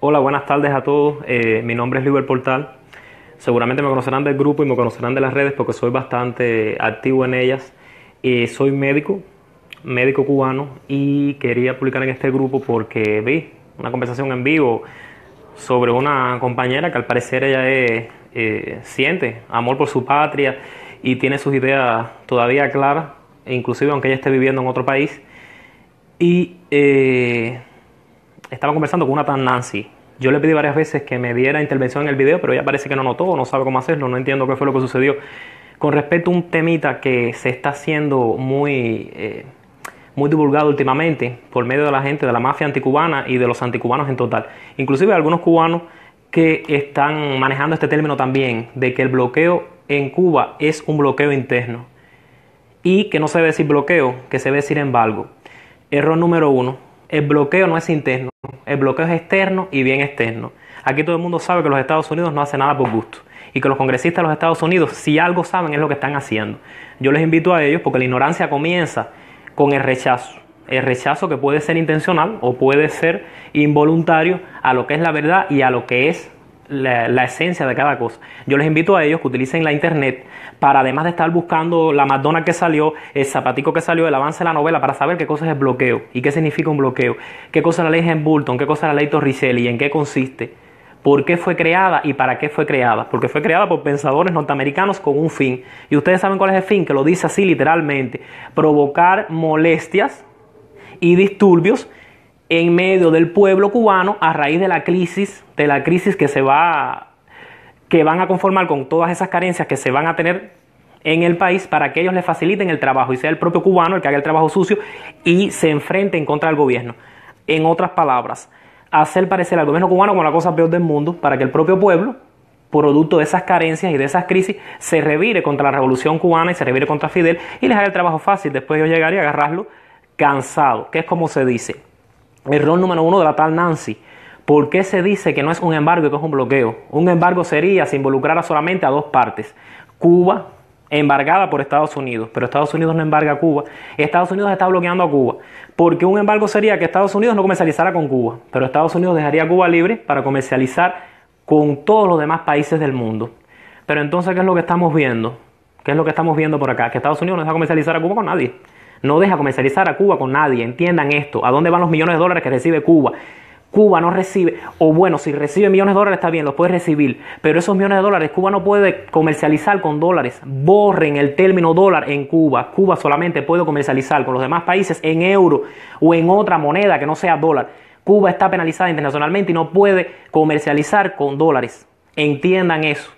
Hola, buenas tardes a todos. Eh, mi nombre es Liber Portal. Seguramente me conocerán del grupo y me conocerán de las redes porque soy bastante activo en ellas. Eh, soy médico, médico cubano y quería publicar en este grupo porque vi una conversación en vivo sobre una compañera que al parecer ella eh, siente amor por su patria y tiene sus ideas todavía claras, inclusive aunque ella esté viviendo en otro país. Y estaba conversando con una tan Nancy. Yo le pedí varias veces que me diera intervención en el video, pero ella parece que no notó, no sabe cómo hacerlo, no entiendo qué fue lo que sucedió. Con respecto a un temita que se está haciendo muy, eh, muy divulgado últimamente por medio de la gente de la mafia anticubana y de los anticubanos en total. Inclusive algunos cubanos que están manejando este término también, de que el bloqueo en Cuba es un bloqueo interno. Y que no se debe decir bloqueo, que se debe decir embargo. Error número uno, el bloqueo no es interno, el bloqueo es externo y bien externo. Aquí todo el mundo sabe que los Estados Unidos no hacen nada por gusto y que los congresistas de los Estados Unidos, si algo saben, es lo que están haciendo. Yo les invito a ellos porque la ignorancia comienza con el rechazo. El rechazo que puede ser intencional o puede ser involuntario a lo que es la verdad y a lo que es la, esencia de cada cosa. Yo les invito a ellos que utilicen la internet para además de estar buscando la McDonald's que salió, el zapatico que salió, el avance de la novela, para saber qué cosa es el bloqueo y qué significa un bloqueo, qué cosa es la ley Bulton, qué cosa es la ley Torricelli y en qué consiste, por qué fue creada y para qué fue creada. Porque fue creada por pensadores norteamericanos con un fin. Y ustedes saben cuál es el fin, que lo dice así literalmente, provocar molestias y disturbios en medio del pueblo cubano a raíz de la crisis, de la crisis que se va que van a conformar con todas esas carencias que se van a tener en el país para que ellos les faciliten el trabajo y sea el propio cubano el que haga el trabajo sucio y se enfrente en contra del gobierno. En otras palabras, hacer parecer al gobierno cubano como la cosa peor del mundo para que el propio pueblo, producto de esas carencias y de esas crisis, se revire contra la revolución cubana y se revire contra Fidel y les haga el trabajo fácil. Después yo llegaría a agarrarlo cansado, que es como se dice Error número uno de la tal Nancy. ¿Por qué se dice que no es un embargo y que es un bloqueo? Un embargo sería si involucrara solamente a dos partes. Cuba, embargada por Estados Unidos, pero Estados Unidos no embarga a Cuba. Estados Unidos está bloqueando a Cuba. Porque un embargo sería que Estados Unidos no comercializara con Cuba, pero Estados Unidos dejaría a Cuba libre para comercializar con todos los demás países del mundo. Pero entonces, ¿qué es lo que estamos viendo? ¿Qué es lo que estamos viendo por acá? Que Estados Unidos no deja comercializar a Cuba con nadie no deja comercializar a Cuba con nadie. Entiendan esto. ¿A dónde van los millones de dólares que recibe Cuba? Cuba no recibe, o bueno, si recibe millones de dólares está bien, los puede recibir, pero esos millones de dólares Cuba no puede comercializar con dólares. Borren el término dólar en Cuba. Cuba solamente puede comercializar con los demás países en euro o en otra moneda que no sea dólar. Cuba está penalizada internacionalmente y no puede comercializar con dólares. Entiendan eso.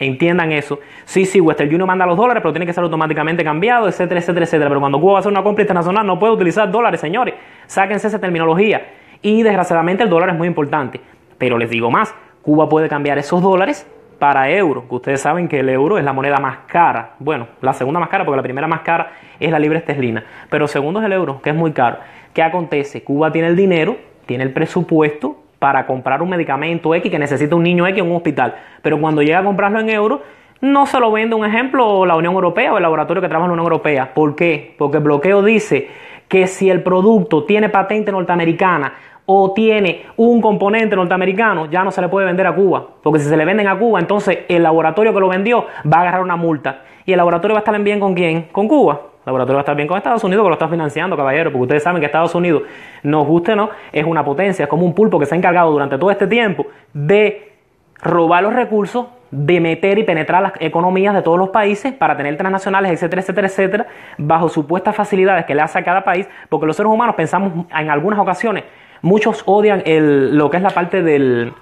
Entiendan eso. Sí, sí, Western Union manda los dólares, pero tiene que ser automáticamente cambiado, etcétera, etcétera, etcétera. Pero cuando Cuba va a hacer una compra internacional no puede utilizar dólares, señores. Sáquense esa terminología. Y desgraciadamente el dólar es muy importante. Pero les digo más, Cuba puede cambiar esos dólares para euros, ustedes saben que el euro es la moneda más cara. Bueno, la segunda más cara, porque la primera más cara es la libra esterlina. Pero segundo es el euro, que es muy caro. ¿Qué acontece? Cuba tiene el dinero, tiene el presupuesto para comprar un medicamento X que necesita un niño X en un hospital. Pero cuando llega a comprarlo en euros, no se lo vende un ejemplo la Unión Europea o el laboratorio que trabaja en la Unión Europea. ¿Por qué? Porque el bloqueo dice que si el producto tiene patente norteamericana o tiene un componente norteamericano, ya no se le puede vender a Cuba. Porque si se le venden a Cuba, entonces el laboratorio que lo vendió va a agarrar una multa. ¿Y el laboratorio va a estar en bien con quién? Con Cuba laboratorio va a estar bien con Estados Unidos que lo está financiando, caballero, porque ustedes saben que Estados Unidos, nos guste o no, es una potencia, es como un pulpo que se ha encargado durante todo este tiempo de robar los recursos, de meter y penetrar las economías de todos los países para tener transnacionales, etcétera, etcétera, etcétera, bajo supuestas facilidades que le hace a cada país, porque los seres humanos pensamos en algunas ocasiones, muchos odian lo que es la parte del,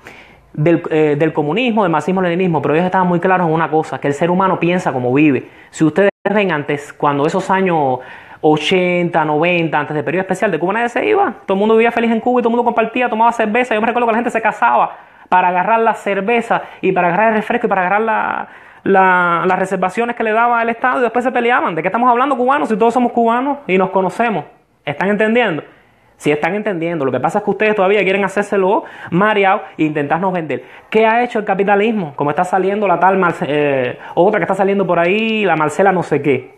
del, eh, del, comunismo, del marxismo-leninismo, pero ellos estaban muy claros en una cosa, que el ser humano piensa como vive. Si ustedes antes, cuando esos años 80, 90, antes del periodo especial de Cuba nadie se iba, todo el mundo vivía feliz en Cuba y todo el mundo compartía, tomaba cerveza, yo me recuerdo que la gente se casaba para agarrar la cerveza y para agarrar el refresco y para agarrar las reservaciones que le daba el Estado y después se peleaban. ¿De qué estamos hablando cubanos si todos somos cubanos y nos conocemos? ¿Están entendiendo? Si están entendiendo, lo que pasa es que ustedes todavía quieren hacérselo mareado e intentarnos vender. ¿Qué ha hecho el capitalismo? Como está saliendo la tal, eh, otra que está saliendo por ahí, la Marcela no sé qué.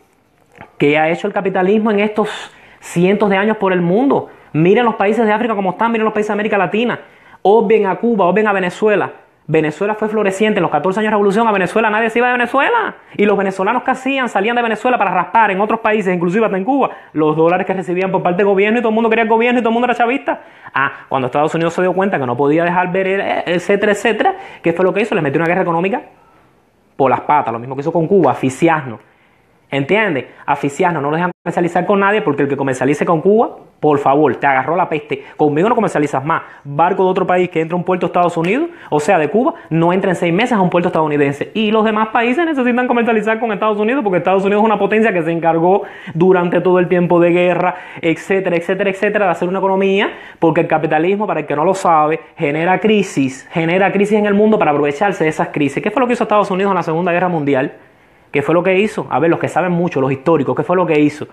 ¿Qué ha hecho el capitalismo en estos cientos de años por el mundo? Miren los países de África como están, miren los países de América Latina. O bien a Cuba, o bien a Venezuela. Venezuela fue floreciente en los 14 años de revolución. A Venezuela nadie se iba de Venezuela. Y los venezolanos que hacían salían de Venezuela para raspar en otros países, inclusive hasta en Cuba, los dólares que recibían por parte del gobierno y todo el mundo quería el gobierno y todo el mundo era chavista. Ah, cuando Estados Unidos se dio cuenta que no podía dejar ver, etcétera, etcétera, ¿qué fue lo que hizo? Le metió una guerra económica por las patas, lo mismo que hizo con Cuba, aficiasno. ¿Entiendes? Aficiasno, no lo dejan comercializar con nadie porque el que comercialice con Cuba, por favor, te agarró la peste. Conmigo no comercializas más. Barco de otro país que entra a un puerto de Estados Unidos, o sea, de Cuba, no entra en seis meses a un puerto estadounidense. Y los demás países necesitan comercializar con Estados Unidos porque Estados Unidos es una potencia que se encargó durante todo el tiempo de guerra, etcétera, etcétera, etcétera, de hacer una economía, porque el capitalismo, para el que no lo sabe, genera crisis, genera crisis en el mundo para aprovecharse de esas crisis. ¿Qué fue lo que hizo Estados Unidos en la Segunda Guerra Mundial? ¿Qué fue lo que hizo? A ver, los que saben mucho, los históricos, ¿qué fue lo que hizo?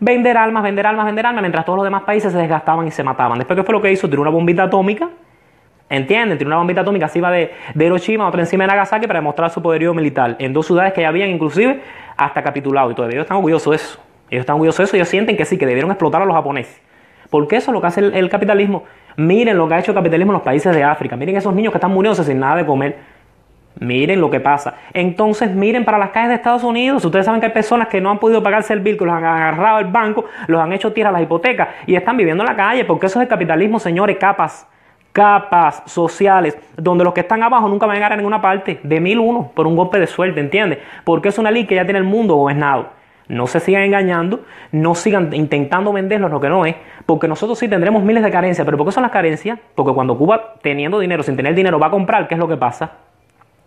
Vender armas, vender armas, vender armas, mientras todos los demás países se desgastaban y se mataban. Después, ¿qué fue lo que hizo? Tiró una bombita atómica, ¿entienden? Tiró una bombita atómica, así iba de, de Hiroshima, otra encima de Nagasaki para demostrar su poderío militar en dos ciudades que ya habían inclusive hasta capitulado. Y todavía ellos están orgullosos de eso. Ellos están orgullosos de eso ellos sienten que sí, que debieron explotar a los japoneses. Porque eso es lo que hace el, el capitalismo. Miren lo que ha hecho el capitalismo en los países de África. Miren esos niños que están muriéndose sin nada de comer. Miren lo que pasa. Entonces miren para las calles de Estados Unidos. Ustedes saben que hay personas que no han podido pagarse el bill, que los han agarrado el banco, los han hecho tierra las hipotecas y están viviendo en la calle porque eso es el capitalismo, señores, capas. Capas sociales, donde los que están abajo nunca van a llegar a ninguna parte, de mil uno, por un golpe de suerte, ¿entiendes? Porque es una ley que ya tiene el mundo gobernado. No se sigan engañando, no sigan intentando vendernos lo que no es, porque nosotros sí tendremos miles de carencias, pero ¿por qué son las carencias? Porque cuando Cuba, teniendo dinero, sin tener dinero, va a comprar, ¿qué es lo que pasa?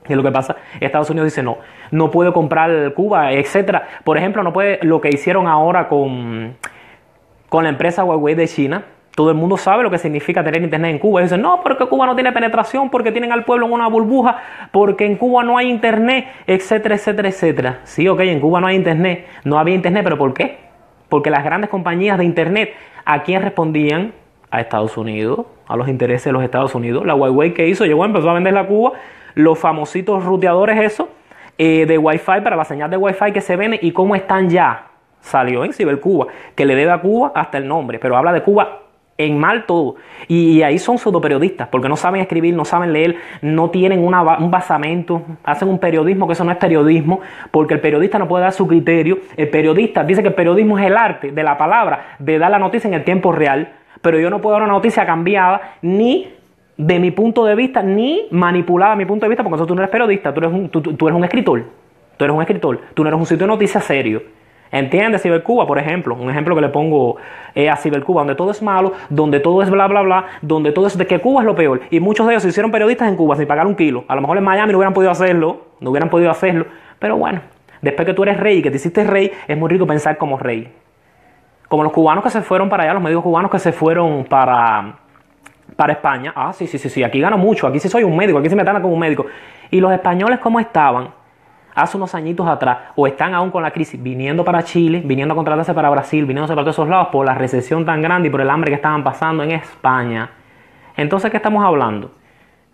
¿Qué es lo que pasa? Estados Unidos dice no, no puede comprar Cuba, etcétera. Por ejemplo, no puede lo que hicieron ahora con, con la empresa Huawei de China. Todo el mundo sabe lo que significa tener internet en Cuba. Y dicen, no, porque Cuba no tiene penetración, porque tienen al pueblo en una burbuja, porque en Cuba no hay internet, etcétera, etcétera, etcétera. Sí, ok, en Cuba no hay internet. No había internet, pero ¿por qué? Porque las grandes compañías de internet, ¿a quién respondían? A Estados Unidos, a los intereses de los Estados Unidos. La Huawei que hizo, llegó, empezó a venderla a Cuba los famositos ruteadores eso eh, de Wi-Fi para la señal de Wi-Fi que se vende y cómo están ya. Salió en Cibercuba, que le debe a Cuba hasta el nombre, pero habla de Cuba en mal todo. Y, ahí son pseudoperiodistas, porque no saben escribir, no saben leer, no tienen un basamento, hacen un periodismo que eso no es periodismo, porque el periodista no puede dar su criterio. El periodista dice que el periodismo es el arte de la palabra, de dar la noticia en el tiempo real, pero yo no puedo dar una noticia cambiada ni de mi punto de vista, ni manipulada mi punto de vista, porque tú no eres periodista, tú eres, un, tú, eres un escritor. Tú eres un escritor, tú no eres un sitio de noticias serio. ¿Entiendes? Cibercuba, por ejemplo, un ejemplo que le pongo eh, a Cibercuba, donde todo es malo, donde todo es bla, bla, bla, donde todo es de que Cuba es lo peor. Y muchos de ellos se hicieron periodistas en Cuba sin pagar un kilo. A lo mejor en Miami no hubieran podido hacerlo, no hubieran podido hacerlo, pero bueno, después que tú eres rey y que te hiciste rey, es muy rico pensar como rey. Como los cubanos que se fueron para allá, los medios cubanos que se fueron para, para España. Ah, sí, sí, sí, sí, aquí gano mucho, aquí sí soy un médico, aquí sí me tratan como un médico. ¿Y los españoles cómo estaban hace unos añitos atrás? O están aún con la crisis, viniendo para Chile, viniendo a contratarse para Brasil, viniendo para todos esos lados por la recesión tan grande y por el hambre que estaban pasando en España. Entonces, ¿qué estamos hablando?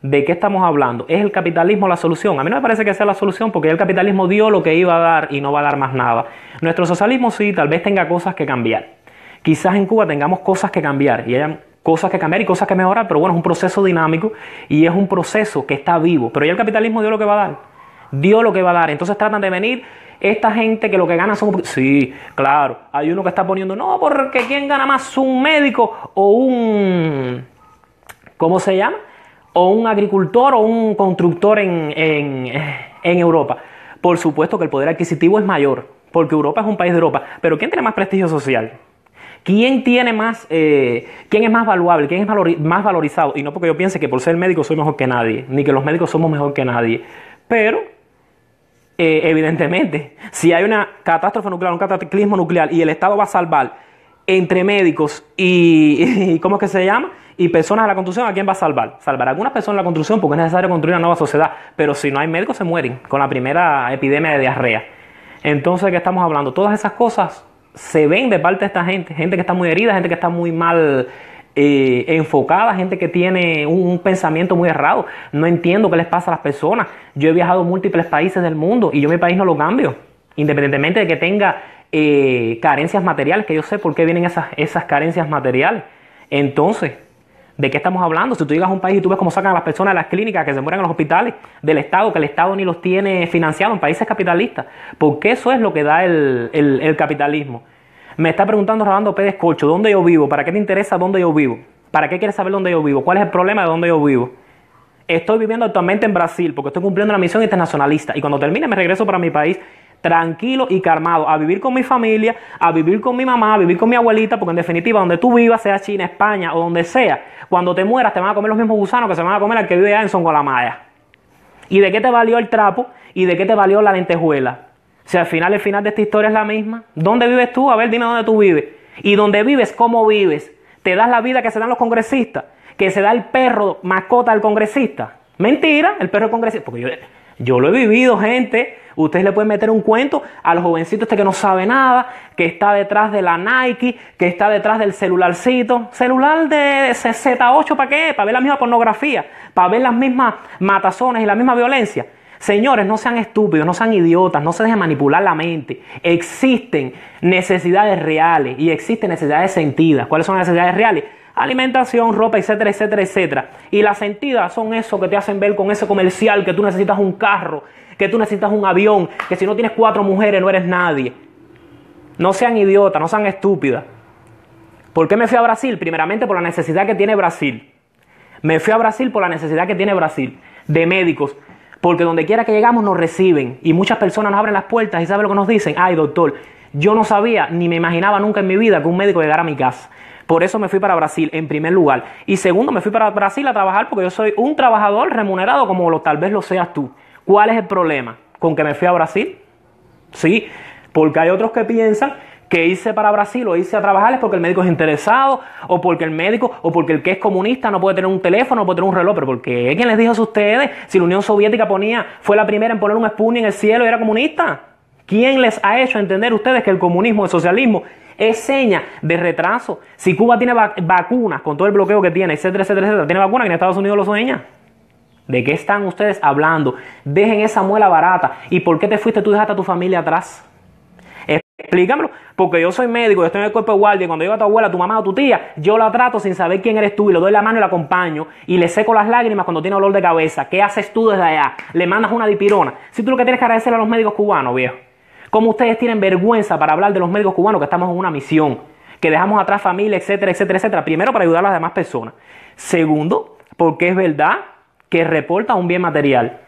¿De qué estamos hablando? ¿Es el capitalismo la solución? A mí no me parece que sea la solución porque el capitalismo dio lo que iba a dar y no va a dar más nada. Nuestro socialismo sí, tal vez tenga cosas que cambiar. Quizás en Cuba tengamos cosas que cambiar y hayan cosas que cambiar y cosas que mejorar, pero bueno, es un proceso dinámico y es un proceso que está vivo. Pero ya el capitalismo dio lo que va a dar. Dio lo que va a dar. Entonces tratan de venir esta gente que lo que gana son... Sí, claro, hay uno que está poniendo, no, porque ¿quién gana más? ¿Un médico o un... ¿Cómo se llama? O un agricultor o un constructor en, en, en Europa. Por supuesto que el poder adquisitivo es mayor, porque Europa es un país de Europa. Pero ¿quién tiene más prestigio social? ¿Quién tiene más, eh, quién es más valuable, quién es más valorizado? Y no porque yo piense que por ser médico soy mejor que nadie, ni que los médicos somos mejor que nadie. Pero, eh, evidentemente, si hay una catástrofe nuclear, un cataclismo nuclear y el Estado va a salvar entre médicos y, ¿cómo es que se llama? Y personas de la construcción, ¿a quién va a salvar? Salvar a algunas personas de la construcción porque es necesario construir una nueva sociedad. Pero si no hay médicos, se mueren con la primera epidemia de diarrea. Entonces, ¿qué estamos hablando? Todas esas cosas se ven de parte de esta gente, gente que está muy herida, gente que está muy mal eh, enfocada, gente que tiene un, pensamiento muy errado. No entiendo qué les pasa a las personas. Yo he viajado a múltiples países del mundo y yo mi país no lo cambio, independientemente de que tenga eh, carencias materiales, que yo sé por qué vienen esas, esas carencias materiales. Entonces, ¿De qué estamos hablando? Si tú llegas a un país y tú ves cómo sacan a las personas de las clínicas, que se mueren en los hospitales del Estado, que el Estado ni los tiene financiados en países capitalistas. Porque eso es lo que da el, el capitalismo. Me está preguntando Rolando Pérez Colcho, ¿dónde yo vivo? ¿Para qué te interesa dónde yo vivo? ¿Para qué quieres saber dónde yo vivo? ¿Cuál es el problema de dónde yo vivo? Estoy viviendo actualmente en Brasil porque estoy cumpliendo la misión internacionalista y cuando termine me regreso para mi país tranquilo y calmado a vivir con mi familia, a vivir con mi mamá, a vivir con mi abuelita, porque en definitiva donde tú vivas, sea China, España o donde sea, cuando te mueras te van a comer los mismos gusanos que se van a comer al que vive allá en Songolamaya. ¿Y de qué te valió el trapo? ¿Y de qué te valió la lentejuela? Si al final el final de esta historia es la misma, ¿dónde vives tú? A ver, dime dónde tú vives. Y dónde vives, ¿cómo vives? ¿Te das la vida que se dan los congresistas? ¿Que se da el perro mascota del congresista? Mentira, el perro congresista. Porque yo, yo lo he vivido, gente. Ustedes le pueden meter un cuento a los jovencitos este que no sabe nada, que está detrás de la Nike, que está detrás del celularcito. Celular de Z8, ¿para qué? Para ver la misma pornografía, para ver las mismas matazones y la misma violencia. Señores, no sean estúpidos, no sean idiotas, no se dejen manipular la mente. Existen necesidades reales y existen necesidades sentidas. ¿Cuáles son las necesidades reales? Alimentación, ropa, etcétera, etcétera, etcétera. Y las sentidas son eso que te hacen ver con ese comercial que tú necesitas un carro, que tú necesitas un avión, que si no tienes cuatro mujeres no eres nadie. No sean idiotas, no sean estúpidas. ¿Por qué me fui a Brasil? Primeramente por la necesidad que tiene Brasil. Me fui a Brasil por la necesidad que tiene Brasil de médicos, porque donde quiera que llegamos nos reciben y muchas personas nos abren las puertas y saben lo que nos dicen. Ay, doctor, yo no sabía ni me imaginaba nunca en mi vida que un médico llegara a mi casa. Por eso me fui para Brasil en primer lugar. Y segundo, me fui para Brasil a trabajar porque yo soy un trabajador remunerado como lo, tal vez lo seas tú. ¿Cuál es el problema? ¿Con que me fui a Brasil? Sí, porque hay otros que piensan que hice para Brasil o hice a trabajar es porque el médico es interesado, o porque el médico, o porque el que es comunista no puede tener un teléfono, no puede tener un reloj. Pero ¿por qué? ¿Quién les dijo a ustedes? Si la Unión Soviética ponía, fue la primera en poner un Sputnik en el cielo y era comunista. ¿Quién les ha hecho entender ustedes que el comunismo, el socialismo, es seña de retraso? Si Cuba tiene vacunas, con todo el bloqueo que tiene, etcétera, etcétera, etcétera, tiene vacunas que en Estados Unidos lo sueña. ¿De qué están ustedes hablando? Dejen esa muela barata. ¿Y por qué te fuiste tú dejaste a tu familia atrás? Explícamelo, porque yo soy médico, yo estoy en el cuerpo de guardia y cuando llega tu abuela, tu mamá o tu tía, yo la trato sin saber quién eres tú y le doy la mano y la acompaño y le seco las lágrimas cuando tiene dolor de cabeza. ¿Qué haces tú desde allá? Le mandas una dipirona. Si tú lo que tienes que agradecer a los médicos cubanos, viejo. ¿Cómo ustedes tienen vergüenza para hablar de los médicos cubanos que estamos en una misión? Que dejamos atrás familia, etcétera, etcétera, etcétera. Primero, para ayudar a las demás personas. Segundo, porque es verdad que reporta un bien material.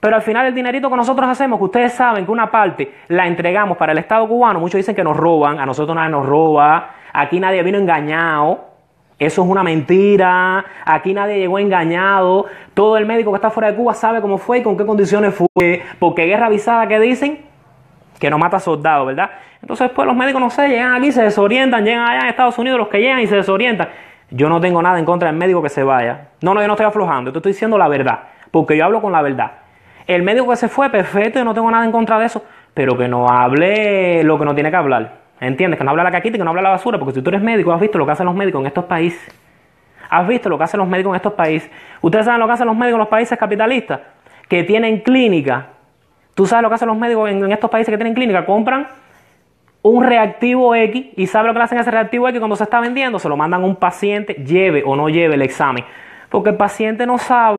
Pero al final el dinerito que nosotros hacemos, que ustedes saben que una parte la entregamos para el Estado cubano, muchos dicen que nos roban, a nosotros nadie nos roba, aquí nadie vino engañado, eso es una mentira, aquí nadie llegó engañado, todo el médico que está fuera de Cuba sabe cómo fue y con qué condiciones fue, porque guerra avisada que dicen que no mata soldados, ¿verdad? Entonces pues los médicos no sé, llegan aquí, se desorientan, llegan allá en Estados Unidos los que llegan y se desorientan. Yo no tengo nada en contra del médico que se vaya. No, no, yo no estoy aflojando, te estoy diciendo la verdad, porque yo hablo con la verdad. El médico que se fue, perfecto, yo no tengo nada en contra de eso, pero que no hable lo que no tiene que hablar. ¿Entiendes? Que no hable la caquita y que no hable la basura, porque si tú eres médico, has visto lo que hacen los médicos en estos países. Has visto lo que hacen los médicos en estos países. Ustedes saben lo que hacen los médicos en los países capitalistas, que tienen clínica. Tú sabes lo que hacen los médicos en, estos países que tienen clínica. Compran un reactivo X y sabe lo que hacen ese reactivo X cuando se está vendiendo. Se lo mandan a un paciente, lleve o no lleve el examen. Porque el paciente no sabe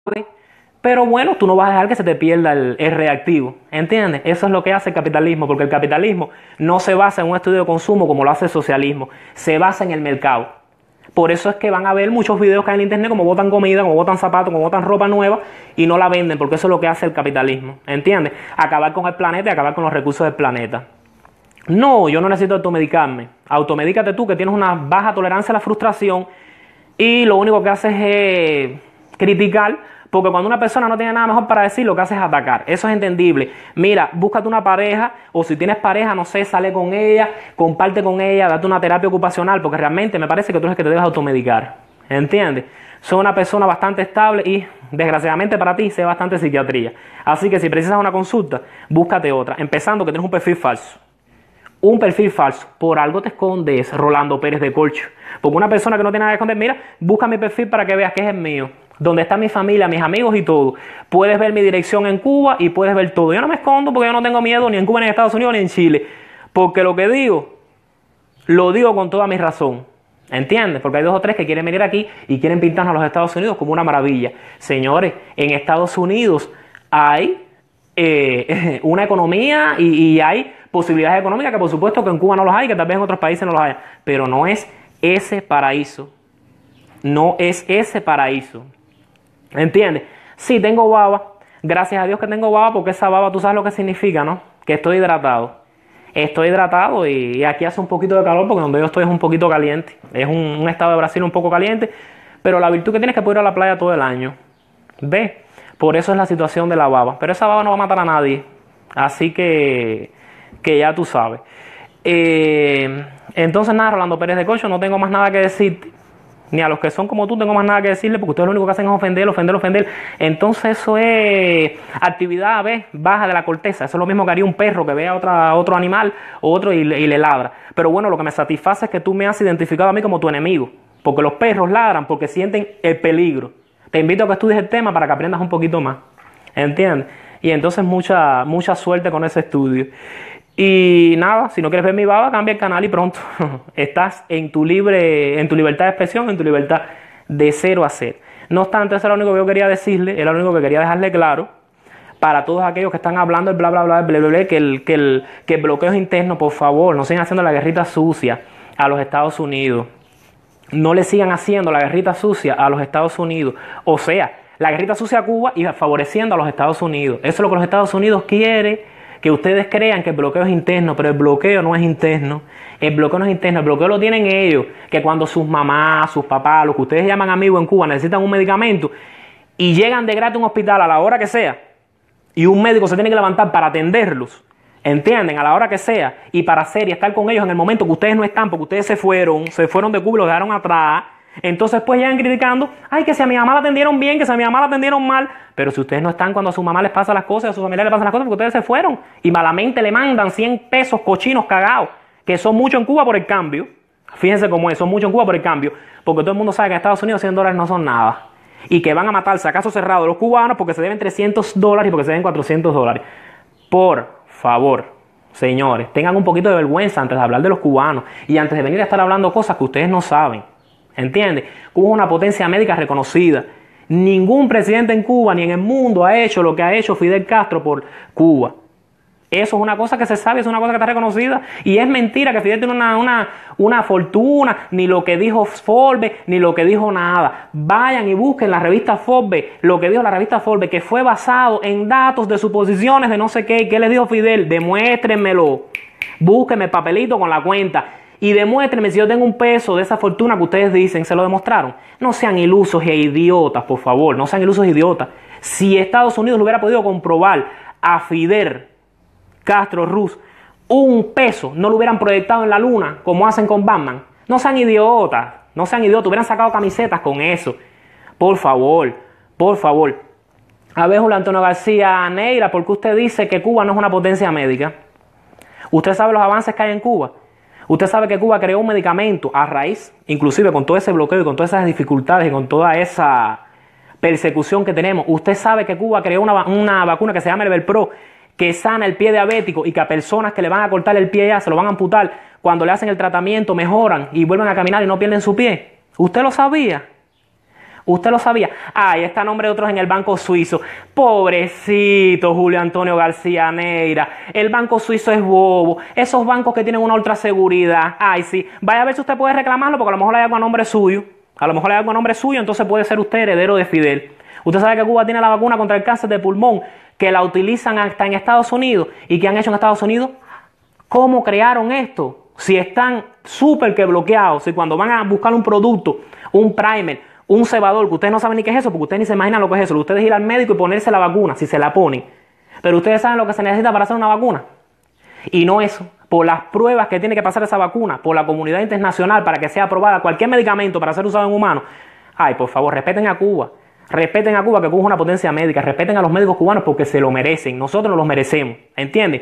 pero bueno, tú no vas a dejar que se te pierda el, reactivo. ¿Entiendes? Eso es lo que hace el capitalismo, porque el capitalismo no se basa en un estudio de consumo como lo hace el socialismo, se basa en el mercado. Por eso es que van a ver muchos videos que hay en internet como botan comida, como botan zapatos, como botan ropa nueva y no la venden, porque eso es lo que hace el capitalismo. ¿Entiendes? Acabar con el planeta y acabar con los recursos del planeta. No, yo no necesito automedicarme. Automedícate tú que tienes una baja tolerancia a la frustración y lo único que haces es criticar porque cuando una persona no tiene nada mejor para decir, lo que hace es atacar. Eso es entendible. Mira, búscate una pareja o si tienes pareja, no sé, sale con ella, comparte con ella, date una terapia ocupacional, porque realmente me parece que tú eres que te debes automedicar. ¿Entiendes? Soy una persona bastante estable y desgraciadamente para ti sé bastante psiquiatría. Así que si precisas una consulta, búscate otra. Empezando que tienes un perfil falso. Un perfil falso. Por algo te escondes, Rolando Pérez de Colcho. Porque una persona que no tiene nada que esconder, mira, busca mi perfil para que veas que es el mío donde está mi familia, mis amigos y todo. Puedes ver mi dirección en Cuba y puedes ver todo. Yo no me escondo porque yo no tengo miedo ni en Cuba, ni en Estados Unidos, ni en Chile. Porque lo que digo, lo digo con toda mi razón. ¿Entiendes? Porque hay dos o tres que quieren venir aquí y quieren pintarnos a los Estados Unidos como una maravilla. Señores, en Estados Unidos hay eh, una economía y, hay posibilidades económicas que por supuesto que en Cuba no los hay, que tal vez en otros países no los haya, pero no es ese paraíso. No es ese paraíso. ¿Entiendes? Sí, tengo baba. Gracias a Dios que tengo baba porque esa baba tú sabes lo que significa, ¿no? Que estoy hidratado. Estoy hidratado y, aquí hace un poquito de calor porque donde yo estoy es un poquito caliente. Es un, estado de Brasil un poco caliente, pero la virtud que tienes es que puedo ir a la playa todo el año. ¿Ves? Por eso es la situación de la baba. Pero esa baba no va a matar a nadie. Así que, que ya tú sabes. Eh, entonces nada, Rolando Pérez de Cocho, no tengo más nada que decirte. Ni a los que son como tú tengo más nada que decirle porque ustedes lo único que hacen es ofender, ofender, ofender. Entonces eso es actividad ¿ves? baja de la corteza. Eso es lo mismo que haría un perro que vea a otra, otro animal o otro y, y le ladra. Pero bueno, lo que me satisface es que tú me has identificado a mí como tu enemigo. Porque los perros ladran porque sienten el peligro. Te invito a que estudies el tema para que aprendas un poquito más. ¿Entiendes? Y entonces mucha, mucha suerte con ese estudio. Y nada, si no quieres ver mi baba, cambia el canal y pronto estás en tu libre, en tu libertad de expresión, en tu libertad de cero a ser. No obstante, eso es lo único que yo quería decirle, era lo único que quería dejarle claro para todos aquellos que están hablando el bla bla bla, bla, bla, bla que, el, que, el, que bloqueo es interno, por favor, no sigan haciendo la guerrita sucia a los Estados Unidos. No le sigan haciendo la guerrita sucia a los Estados Unidos. O sea, la guerrita sucia a Cuba y favoreciendo a los Estados Unidos. Eso es lo que los Estados Unidos quiere que ustedes crean que el bloqueo es interno, pero el bloqueo no es interno. El bloqueo no es interno, el bloqueo lo tienen ellos, que cuando sus mamás, sus papás, los que ustedes llaman amigos en Cuba necesitan un medicamento y llegan de gratis a un hospital a la hora que sea y un médico se tiene que levantar para atenderlos, ¿entienden? A la hora que sea y para hacer y estar con ellos en el momento que ustedes no están porque ustedes se fueron, se fueron de Cuba y los dejaron atrás entonces pues llegan criticando, ay, que si a mi mamá la atendieron bien, que si a mi mamá la atendieron mal, pero si ustedes no están cuando a su mamá les pasa las cosas, a su familia les pasan las cosas, porque ustedes se fueron y malamente le mandan 100 pesos cochinos cagados, que son mucho en Cuba por el cambio. Fíjense cómo es, son mucho en Cuba por el cambio, porque todo el mundo sabe que en Estados Unidos 100 dólares no son nada. Y que van a matarse a caso cerrado los cubanos porque se deben 300 dólares y porque se deben 400 dólares. Por favor, señores, tengan un poquito de vergüenza antes de hablar de los cubanos y antes de venir a estar hablando cosas que ustedes no saben. ¿Entiendes? Cuba es una potencia médica reconocida. Ningún presidente en Cuba ni en el mundo ha hecho lo que ha hecho Fidel Castro por Cuba. Eso es una cosa que se sabe, es una cosa que está reconocida. Y es mentira que Fidel tiene una, una, fortuna, ni lo que dijo Forbes, ni lo que dijo nada. Vayan y busquen la revista Forbes, lo que dijo la revista Forbes, que fue basado en datos de suposiciones de no sé qué. ¿Qué le dijo Fidel? Demuéstrenmelo. Búsquenme papelito con la cuenta y demuéstrenme si yo tengo un peso de esa fortuna que ustedes dicen, se lo demostraron. No sean ilusos e idiotas, por favor, no sean ilusos e idiotas. Si Estados Unidos hubiera podido comprobar a Fidel Castro Ruz un peso, no lo hubieran proyectado en la luna como hacen con Batman. No sean idiotas, no sean idiotas, hubieran sacado camisetas con eso. Por favor, por favor. A ver, Julio Antonio García Neira, ¿por qué usted dice que Cuba no es una potencia médica? Usted sabe los avances que hay en Cuba. Usted sabe que Cuba creó un medicamento a raíz, inclusive con todo ese bloqueo y con todas esas dificultades y con toda esa persecución que tenemos. Usted sabe que Cuba creó una, vacuna que se llama el Pro que sana el pie diabético y que a personas que le van a cortar el pie ya se lo van a amputar, cuando le hacen el tratamiento mejoran y vuelven a caminar y no pierden su pie. ¿Usted lo sabía? ¿Usted lo sabía? Ah, está nombre de otros en el Banco Suizo. Pobrecito Julio Antonio García Neira. El Banco Suizo es bobo. Esos bancos que tienen una ultra seguridad. Ay, sí. Vaya a ver si usted puede reclamarlo porque a lo mejor hay algo a nombre suyo. A lo mejor hay algo a nombre suyo, entonces puede ser usted heredero de Fidel. Usted sabe que Cuba tiene la vacuna contra el cáncer de pulmón que la utilizan hasta en Estados Unidos. ¿Y qué han hecho en Estados Unidos? ¿Cómo crearon esto? Si están súper que bloqueados, si cuando van a buscar un producto, un primer, un cebador, que ustedes no saben ni qué es eso, porque ustedes ni se imaginan lo que es eso. Ustedes ir al médico y ponerse la vacuna, si se la ponen. Pero ustedes saben lo que se necesita para hacer una vacuna. Y no eso, por las pruebas que tiene que pasar esa vacuna, por la comunidad internacional para que sea aprobada cualquier medicamento para ser usado en humanos. Ay, por favor, respeten a Cuba. Respeten a Cuba, que Cuba es una potencia médica. Respeten a los médicos cubanos porque se lo merecen. Nosotros no los merecemos. ¿Entiendes?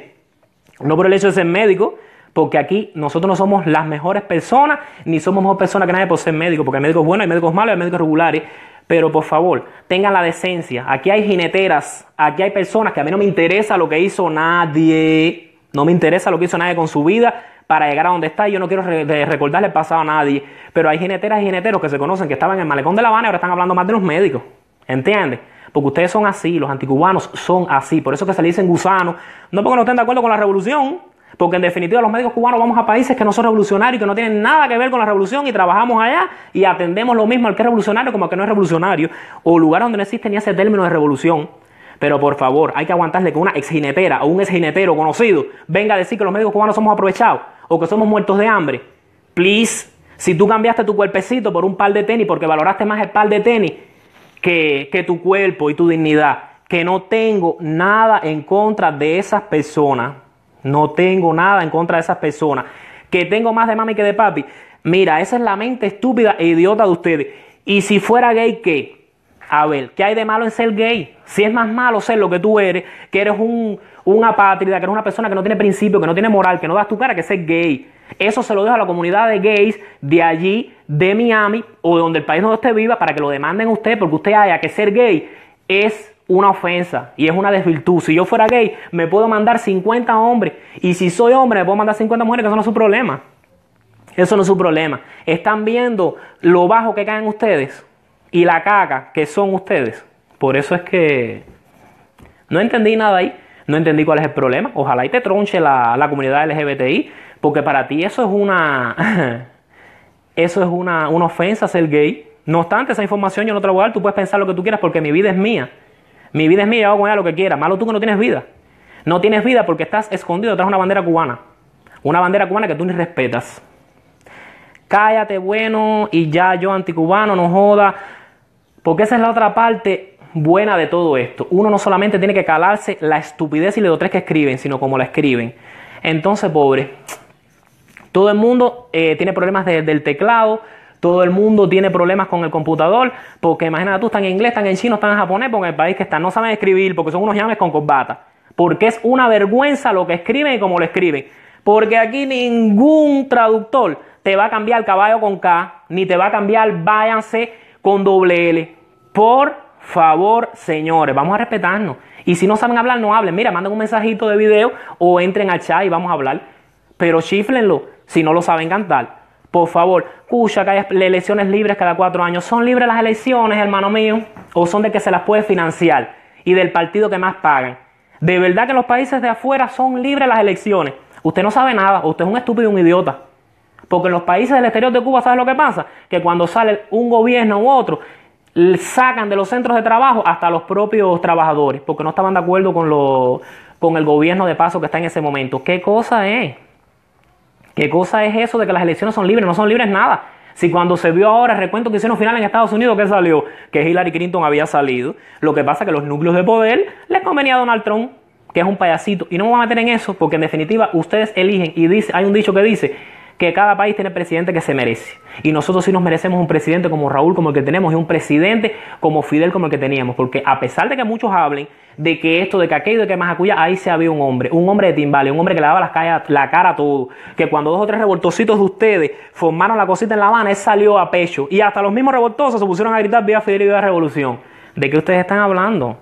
No por el hecho de ser médico, porque aquí nosotros no somos las mejores personas, ni somos mejor personas que nadie por ser médicos, porque hay médicos buenos, hay médicos malos, hay médicos regulares. Pero por favor, tengan la decencia. Aquí hay jineteras, aquí hay personas que a mí no me interesa lo que hizo nadie, no me interesa lo que hizo nadie con su vida para llegar a donde está. Yo no quiero recordarle el pasado a nadie, pero hay jineteras y jineteros que se conocen que estaban en el malecón de La Habana y ahora están hablando más de los médicos. ¿Entiendes? Porque ustedes son así, los anticubanos son así. Por eso que se le dicen gusanos. No porque no estén de acuerdo con la revolución, porque en definitiva los médicos cubanos vamos a países que no son revolucionarios, que no tienen nada que ver con la revolución y trabajamos allá y atendemos lo mismo al que es revolucionario como al que no es revolucionario, o lugares donde no existe ni ese término de revolución. Pero por favor, hay que aguantarle que una ex jinetera o un ex jinetero conocido venga a decir que los médicos cubanos somos aprovechados o que somos muertos de hambre. Please, si tú cambiaste tu cuerpecito por un par de tenis porque valoraste más el par de tenis que, que tu cuerpo y tu dignidad, que no tengo nada en contra de esas personas, no tengo nada en contra de esas personas, que tengo más de mami que de papi. Mira, esa es la mente estúpida e idiota de ustedes. Y si fuera gay, ¿qué? A ver, ¿qué hay de malo en ser gay? Si es más malo ser lo que tú eres, que eres un, una apátrida, que eres una persona que no tiene principio, que no tiene moral, que no das tu cara, que ser gay. Eso se lo dejo a la comunidad de gays de allí, de Miami o de donde el país donde usted viva para que lo demanden a usted porque usted haya que ser gay es una ofensa y es una desvirtud. Si yo fuera gay, me puedo mandar 50 hombres y si soy hombre, me puedo mandar 50 mujeres, que eso no es su problema. Eso no es su problema. Están viendo lo bajo que caen ustedes y la caca que son ustedes. Por eso es que no entendí nada ahí. No entendí cuál es el problema. Ojalá y te tronche la, la comunidad LGBTI porque para ti eso es una. eso es una, una ofensa ser gay. No obstante, esa información yo no te la voy a dar. Tú puedes pensar lo que tú quieras porque mi vida es mía. Mi vida es mía, yo hago con ella lo que quiera. Malo tú que no tienes vida. No tienes vida porque estás escondido detrás de una bandera cubana. Una bandera cubana que tú ni respetas. Cállate, bueno, y ya yo anticubano, no joda. Porque esa es la otra parte buena de todo esto. Uno no solamente tiene que calarse la estupidez y los tres que escriben, sino como la escriben. Entonces, pobre, todo el mundo eh, tiene problemas del teclado, todo el mundo tiene problemas con el computador, porque imagínate tú, están en inglés, están en chino, están en japonés, porque en el país que están no saben escribir, porque son unos llames con corbata. Porque es una vergüenza lo que escriben y cómo lo escriben. Porque aquí ningún traductor te va a cambiar caballo con K, ni te va a cambiar váyanse con doble L. Por favor, señores, vamos a respetarnos. Y si no saben hablar, no hablen. Mira, manden un mensajito de video o entren al chat y vamos a hablar. Pero chiflenlo si no lo saben cantar. Por favor, escucha que hay elecciones libres cada cuatro años. ¿Son libres las elecciones, hermano mío? ¿O son de que se las puede financiar y del partido que más pagan? ¿De verdad que los países de afuera son libres las elecciones? Usted no sabe nada, usted es un estúpido y un idiota. Porque en los países del exterior de Cuba, ¿sabe lo que pasa? Que cuando sale un gobierno u otro, sacan de los centros de trabajo hasta los propios trabajadores, porque no estaban de acuerdo con, lo, con el gobierno de paso que está en ese momento. ¿Qué cosa es? ¿Qué cosa es eso de que las elecciones son libres? No son libres nada. Si cuando se vio ahora el recuento que hicieron final en Estados Unidos, ¿qué salió? Que Hillary Clinton había salido. Lo que pasa es que los núcleos de poder les convenía a Donald Trump, que es un payasito. Y no me voy a meter en eso, porque en definitiva ustedes eligen y dice, hay un dicho que dice que cada país tiene presidente que se merece. Y nosotros sí nos merecemos un presidente como Raúl, como el que tenemos, y un presidente como Fidel, como el que teníamos. Porque a pesar de que muchos hablen de que esto, de que aquello, de que más acuya, ahí se había un hombre, un hombre de timbales, un hombre que le daba la cara a todo. Que cuando dos o tres revoltositos de ustedes formaron la cosita en La Habana, él salió a pecho. Y hasta los mismos revoltosos se pusieron a gritar viva Fidel y viva Revolución. ¿De qué ustedes están hablando?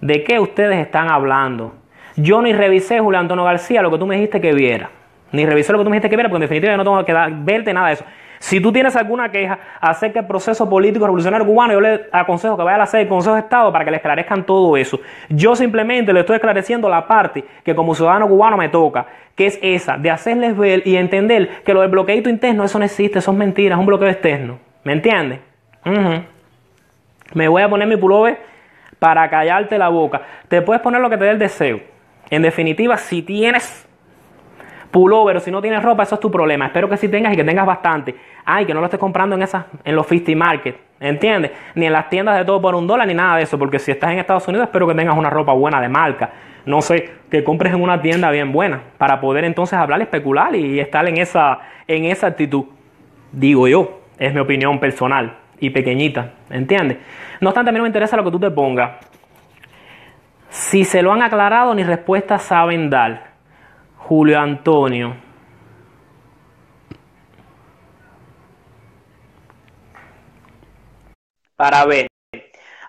¿De qué ustedes están hablando? Yo ni revisé, Julio Antonio García, lo que tú me dijiste que viera ni revisé lo que tú me dijiste que viera, porque en definitiva yo no tengo que verte nada de eso. Si tú tienes alguna queja acerca del proceso político revolucionario cubano, yo le aconsejo que vaya a la sede del Consejo de Estado para que le esclarezcan todo eso. Yo simplemente le estoy esclareciendo la parte que como ciudadano cubano me toca, que es esa, de hacerles ver y entender que lo del bloqueito interno, eso no existe, eso es mentira, es un bloqueo externo. ¿Me entiendes? Me voy a poner mi pullover para callarte la boca. Te puedes poner lo que te dé el deseo. En definitiva, si tienes pullover, si no tienes ropa, eso es tu problema. Espero que sí tengas y que tengas bastante. Ay, que no lo estés comprando en esas, en los 50 market, ¿entiendes? Ni en las tiendas de todo por un dólar, ni nada de eso, porque si estás en Estados Unidos, espero que tengas una ropa buena de marca. No sé, que compres en una tienda bien buena, para poder entonces hablar especular y estar en esa, en esa actitud. Digo yo, es mi opinión personal y pequeñita, ¿entiendes? No obstante, a mí no me interesa lo que tú te pongas. Si se lo han aclarado, ni respuesta saben dar. Julio Antonio. Para ver.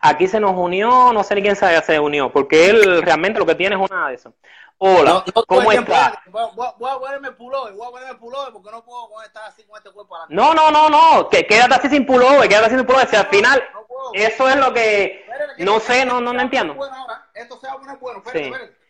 Aquí se nos unió, no sé ni quién se, se unió, porque él realmente lo que tiene es una de eso. Hola, No, no, ¿cómo estás? Voy, voy, voy a ponerme pullover, voy a ponerme pullover porque no puedo estar así con este cuerpo adelante. No, no, no, no, que quédate así sin pullover, quédate así sin pullover, si al final No puedo. eso es lo que Espérate, no sé, no, no, entiendo. bueno ahora. Esto se va a poner bueno. Espérate, Sí. espérate.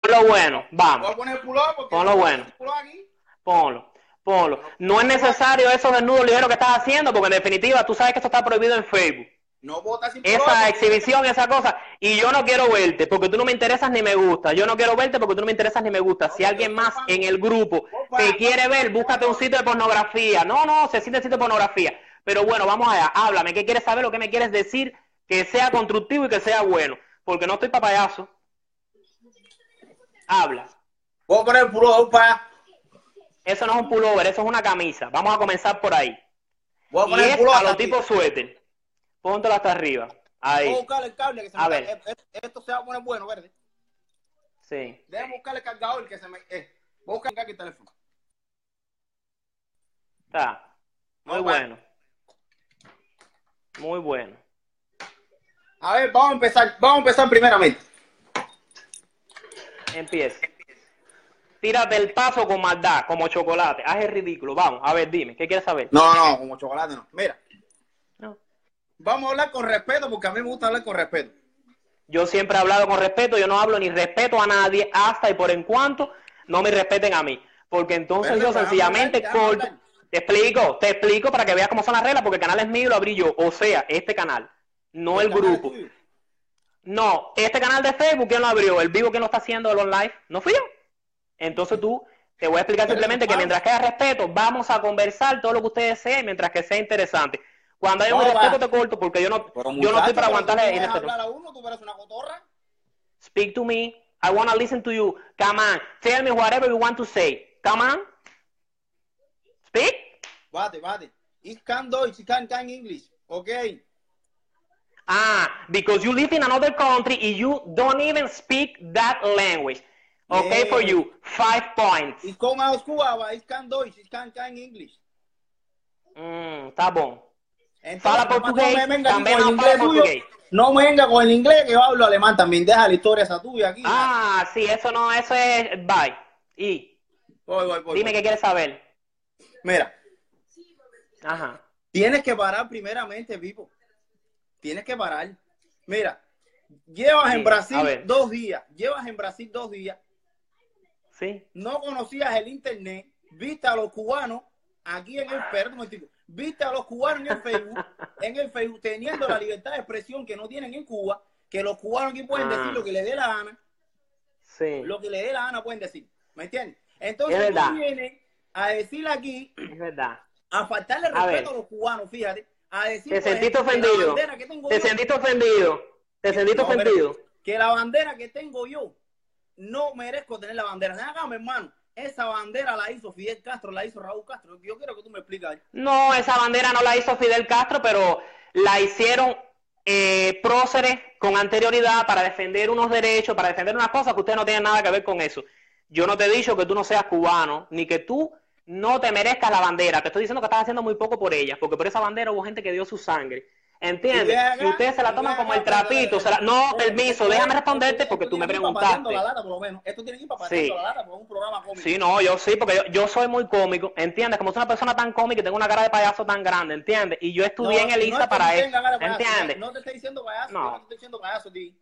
Pon lo bueno, Voy vamos, a poner el pullover porque Ponlo si bueno. aquí, ponlo, ponlo. No es necesario esos desnudos ligeros que estás haciendo, porque en definitiva tú sabes que esto está prohibido en Facebook. no estar sin esa exhibición, esa cosa. Y yo no quiero verte porque tú no me interesas ni me gusta. Yo no quiero verte porque tú no me interesas ni me gusta. Si alguien más en el grupo te quiere ver, búscate un sitio de pornografía. No, no, se siente sitio de pornografía. Pero bueno, vamos allá. Háblame. ¿Qué quieres saber? ¿Lo que me quieres decir? Que sea constructivo y que sea bueno. Porque no estoy pa' payaso. Habla. Voy a poner el pullover para. Eso no es un pullover, eso es una camisa. Vamos a comenzar por ahí. Voy a Y poner el es pullover a los tipos suéter. Póntelo hasta arriba. Voy Ahí. a buscar el cable que se A me ver. eh, eh, Esto se va a poner bueno, verde. Sí. Déjame buscar el cargador que se me. Eh. Voy a buscar aquí el teléfono. Está. Muy bueno. Muy bueno. A ver, vamos a empezar. Vamos a empezar primeramente. Empieza. Tírate el paso con maldad, como chocolate. Haz el ridículo. Vamos, a ver, dime. ¿Qué quieres saber? No, no, como chocolate no. Mira, No. vamos a hablar con respeto porque a mí me gusta hablar con respeto. Yo siempre he hablado con respeto. Yo no hablo ni respeto a nadie hasta y por en cuanto no me respeten a mí. Porque entonces Pero yo sencillamente hablar, déjame corto. hablar. Te explico, te explico para que veas cómo son las reglas, porque el canal es mío y lo abrí yo. O sea, este canal, no el canal es grupo. tuyo. No, este canal de Facebook, ¿quién lo abrió? ¿El vivo quién lo está haciendo de los live? No fui yo. Entonces tú, te voy a explicar simplemente que mientras que haya respeto, vamos a conversar todo lo que ustedes deseen mientras que sea interesante. Cuando haya un No, respeto va. te corto porque yo no, Pero, yo no estoy para aguantarle tú no dejas irrespeto. hablar a uno, tú eres una cotorra. Speak to me. I want to listen to you. Come on. Tell me whatever you want to say. Come on. Speak. Bate, bate. Ich kann Deutsch, ich kann kein English. Okay. Ah, because you live in another country and you don't even speak that language. Okay, Yeah. for you. Five points. Ich komme aus Kuba, aber ich kann Deutsch, ich kann kein English. Mm, tá bom. Entonces, Fala portugués, no me venga aquí también con el no inglés portugués. No me venga con el inglés que yo hablo alemán también. Deja la historia esa tuya aquí. Ah, sí, eso no, eso es bye. Y Voy, voy, voy, dime qué quieres saber. Mira, Ajá. tienes que parar primeramente, Vivo. Tienes que parar. Mira, llevas Sí, en Brasil dos días. Llevas en Brasil dos días. Sí. no conocías el internet, viste a los cubanos aquí en el momentico, viste a los cubanos en el Facebook, en el Facebook teniendo la libertad de expresión que no tienen en Cuba, que los cubanos aquí pueden Ah. decir lo que les dé la gana, Sí. lo que les dé la gana pueden decir, ¿me entiendes? Entonces tú vienes a decir aquí, Es verdad. a faltarle respeto a, los cubanos, fíjate, a decir Te por sentiste ofendido. bandera que tengo Te yo- sentiste ofendido. Te sentiste ofendido. que la bandera que tengo yo no merezco tener la bandera. Mi hermano. Esa bandera la hizo Fidel Castro, la hizo Raúl Castro. Yo quiero que tú me expliques. No, esa bandera no la hizo Fidel Castro, pero la hicieron eh, próceres con anterioridad para defender unos derechos, para defender unas cosas que ustedes no tienen nada que ver con eso. Yo no te he dicho que tú no seas cubano, ni que tú no te merezcas la bandera. Te estoy diciendo que estás haciendo muy poco por ella, porque por esa bandera hubo gente que dio su sangre. ¿Entiendes? Y ustedes se la toman como el trapito. se la- No, permiso, déjame es- responderte porque tú me preguntaste. la lata, por lo menos. Esto tiene que ir papateando Sí. la lata, porque es un programa cómico. Sí, no, yo sí, porque yo, yo soy muy cómico, ¿entiendes? Como soy una persona tan cómica y tengo una cara de payaso tan grande, ¿entiendes? Y yo estudié en no Elisa que para eso, ¿entiendes? No, no te estoy diciendo payaso, No. no te estoy diciendo payaso, tío.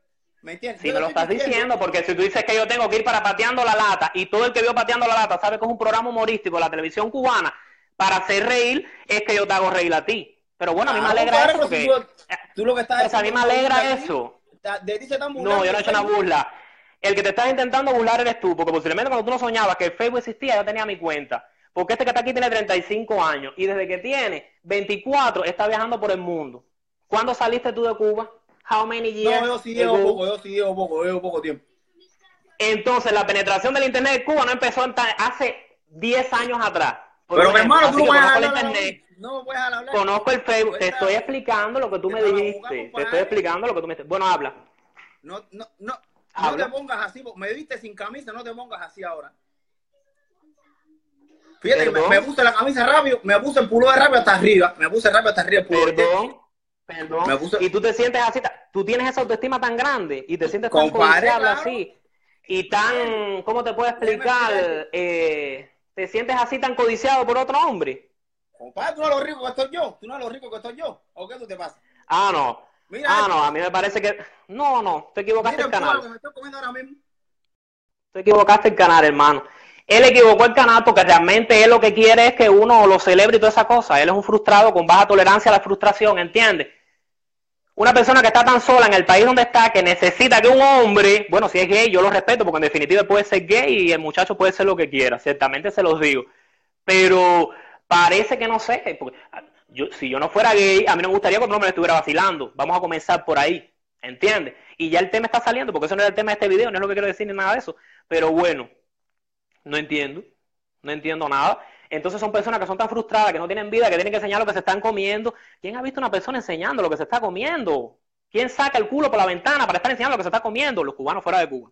¿Me entiendes? Si me lo estás diciendo, porque si tú dices que yo tengo que ir para pateando la lata y todo el que vio pateando la lata sabe que es un programa humorístico de la televisión cubana para hacer reír, es que yo te hago reír a ti. Pero bueno, a mí me Ah, alegra eso porque... tú- Tú lo que estás Pues a mí me alegra eso. De ti se están burlando. No, yo no he hecho una burla. El que te estás intentando burlar eres tú, porque posiblemente cuando tú no soñabas que el Facebook existía, yo tenía mi cuenta. Porque este que está aquí tiene 35 años y desde que tiene 24 está viajando por el mundo. ¿Cuándo saliste tú de Cuba? How many years? No, yo sí llevo ago? poco, yo sí llevo poco, yo llevo poco tiempo. Entonces, la penetración del Internet de Cuba no empezó hace 10 años atrás. Por Pero mi ejemplo, hermano, tú no puedes hablar. Internet, No puedes hablar. conozco el Facebook, te estoy explicando lo que tú me dijiste. Te estoy explicando lo que tú me dijiste. Bueno, habla. No, no, no. No te pongas así, me viste sin camisa, no te pongas así ahora. Fíjate, que me, me puse la camisa rápido, me puse el pullover rápido hasta arriba, me puse rápido hasta arriba el pullover. Perdón. Perdón. Y tú te sientes así, tú tienes esa autoestima tan grande y te sientes tan codiciable así. Y tan, ¿cómo te puedo explicar? Eh, te sientes así tan codiciado por otro hombre. Compadre, tú no eres lo rico que estoy yo. Tú no eres lo rico que estoy yo. ¿O qué tú te pasa? Ah, no. ah, no, a mí me parece que. No, no, te equivocaste el canal. me estoy comiendo ahora mismo. Te equivocaste el canal, hermano. Él equivocó el canal porque realmente él lo que quiere es que uno lo celebre y toda esa cosa. Él es un frustrado con baja tolerancia a la frustración, ¿entiendes? Una persona que está tan sola en el país donde está, que necesita que un hombre, bueno, si es gay, yo lo respeto, porque en definitiva puede ser gay y el muchacho puede ser lo que quiera, ciertamente se los digo. Pero parece que no sé, porque yo, si yo no fuera gay, a mí no me gustaría que un hombre estuviera vacilando. Vamos a comenzar por ahí, ¿entiendes? Y ya el tema está saliendo, porque eso no es el tema de este video, no es lo que quiero decir ni nada de eso. Pero bueno, no entiendo, no entiendo nada. Entonces son personas que son tan frustradas, que no tienen vida, que tienen que enseñar lo que se están comiendo. ¿Quién ha visto una persona enseñando lo que se está comiendo? ¿Quién saca el culo por la ventana para estar enseñando lo que se está comiendo? Los cubanos fuera de Cuba.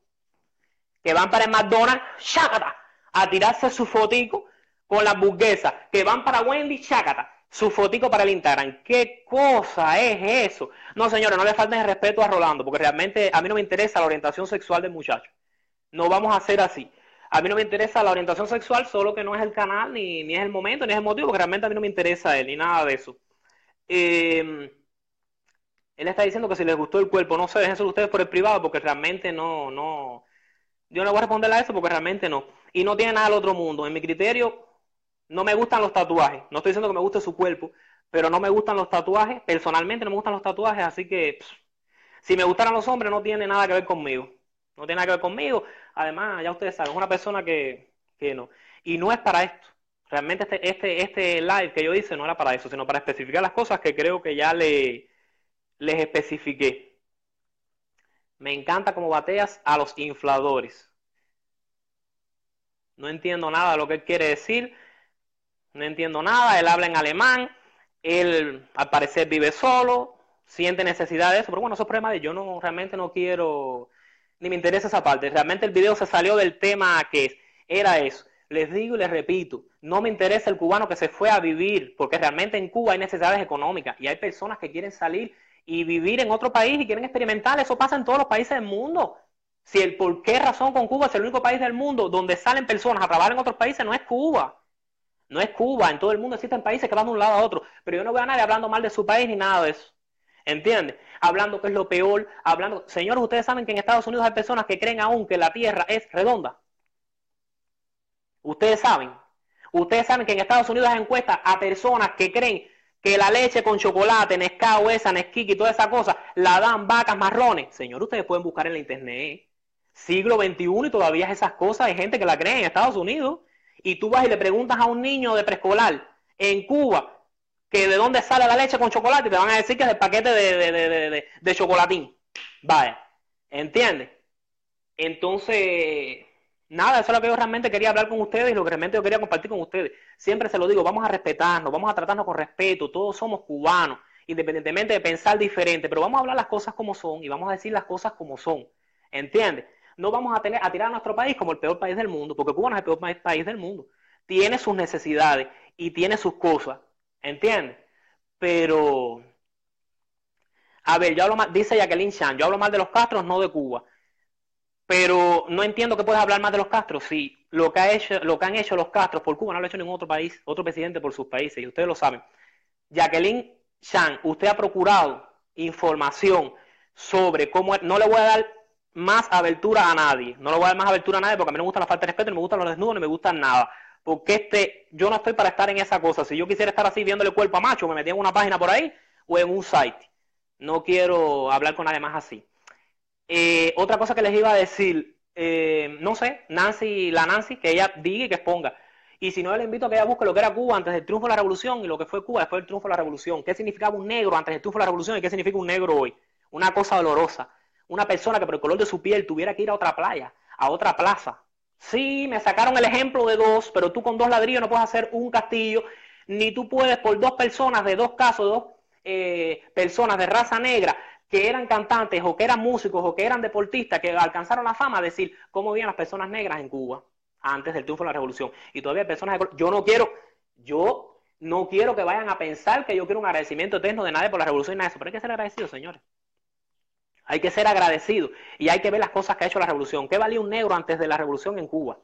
Que van para el McDonald's, chácata, a tirarse su fotico con las burguesas. Que van para Wendy, chácata, su fotico para el Instagram. ¿Qué cosa es eso? No, señores, no le falten el respeto a Rolando, porque realmente a mí no me interesa la orientación sexual del muchacho. No vamos a hacer así. A mí no me interesa la orientación sexual, solo que no es el canal, ni, ni es el momento, ni es el motivo, porque realmente a mí no me interesa él, ni nada de eso. Em, él está diciendo que si les gustó el cuerpo, no sé, déjense ustedes por el privado, porque realmente no, no. Yo no voy a responderle a eso porque realmente no. Y no tiene nada del otro mundo. En mi criterio, no me gustan los tatuajes. No estoy diciendo que me guste su cuerpo, pero no me gustan los tatuajes. Personalmente no me gustan los tatuajes, así que si me gustaran los hombres, no tiene nada que ver conmigo. No tiene nada que ver conmigo. Además, ya ustedes saben, es una persona que, que no. Y no es para esto. Realmente este, este, este live que yo hice no era para eso, sino para especificar las cosas que creo que ya le, les especifiqué. Me encanta cómo bateas a los infladores. No entiendo nada de lo que él quiere decir. No entiendo nada. Él habla en alemán. Él al parecer vive solo. Siente necesidad de eso. Pero bueno, eso es problema de yo no realmente no quiero ni me interesa esa parte. Realmente el video se salió del tema que era eso. Les digo y les repito, no me interesa el cubano que se fue a vivir, porque realmente en Cuba hay necesidades económicas y hay personas que quieren salir y vivir en otro país y quieren experimentar. Eso pasa en todos los países del mundo. Si el por qué razón con Cuba es el único país del mundo donde salen personas a trabajar en otros países, no es Cuba. No es Cuba. En todo el mundo existen países que van de un lado a otro. Pero yo no veo a nadie hablando mal de su país ni nada de eso. ¿Entiendes? Hablando que es lo peor, hablando... Señores, ustedes saben que en Estados Unidos hay personas que creen aún que la Tierra es redonda. Ustedes saben. Ustedes saben que en Estados Unidos hay encuestas a personas que creen que la leche con chocolate, Nescau, esa, Nesquik y toda esa cosa, la dan vacas marrones. Señor, ustedes pueden buscar en la internet. Siglo XXI y todavía esas cosas hay gente que la cree en Estados Unidos. Y tú vas y le preguntas a un niño de preescolar en Cuba, que de dónde sale la leche con chocolate te van a decir que es el paquete de, chocolatín. Vaya, ¿entiendes? Entonces, nada, eso es lo que yo realmente quería hablar con ustedes y lo que realmente yo quería compartir con ustedes. Siempre se lo digo, vamos a respetarnos, vamos a tratarnos con respeto, todos somos cubanos, independientemente de pensar diferente, pero vamos a hablar las cosas como son y vamos a decir las cosas como son. ¿Entiendes? No vamos a, tener, a tirar a nuestro país como el peor país del mundo, porque Cuba no es el peor país del mundo. Tiene sus necesidades y tiene sus cosas. ¿Entiendes? Pero, a ver, yo hablo más, dice Jacqueline Chan, yo hablo más de los Castros, no de Cuba. Pero no entiendo que puedas hablar más de los Castros si lo que, ha hecho, lo que han hecho los Castros por Cuba no lo ha hecho ningún otro país, otro presidente por sus países, y ustedes lo saben. Jacqueline Chan, usted ha procurado información sobre cómo... No le voy a dar más abertura a nadie, no le voy a dar más abertura a nadie porque a mí no me gusta la falta de respeto, no me gustan los desnudos, no me gustan nada porque este, yo no estoy para estar en esa cosa. Si yo quisiera estar así viéndole cuerpo a macho, me metía en una página por ahí o en un site. No quiero hablar con nadie más así. Eh, otra cosa que les iba a decir, eh, no sé, Nancy, la Nancy, que ella diga y que exponga. Y si no, le invito a que ella busque lo que era Cuba antes del triunfo de la revolución y lo que fue Cuba después del triunfo de la revolución. ¿Qué significaba un negro antes del triunfo de la revolución y qué significa un negro hoy? Una cosa dolorosa. Una persona que por el color de su piel tuviera que ir a otra playa, a otra plaza, Sí, me sacaron el ejemplo de dos, pero tú con dos ladrillos no puedes hacer un castillo, ni tú puedes por dos personas de dos casos, dos eh, personas de raza negra que eran cantantes o que eran músicos o que eran deportistas que alcanzaron la fama, decir cómo vivían las personas negras en Cuba antes del triunfo de la revolución. Y todavía hay personas de... Yo no quiero, yo No quiero que vayan a pensar que yo quiero un agradecimiento eterno de nadie por la revolución y nada de eso, pero hay que ser agradecido, señores. Hay que ser agradecido y hay que ver las cosas que ha hecho la revolución. ¿Qué valía un negro antes de la revolución en Cuba?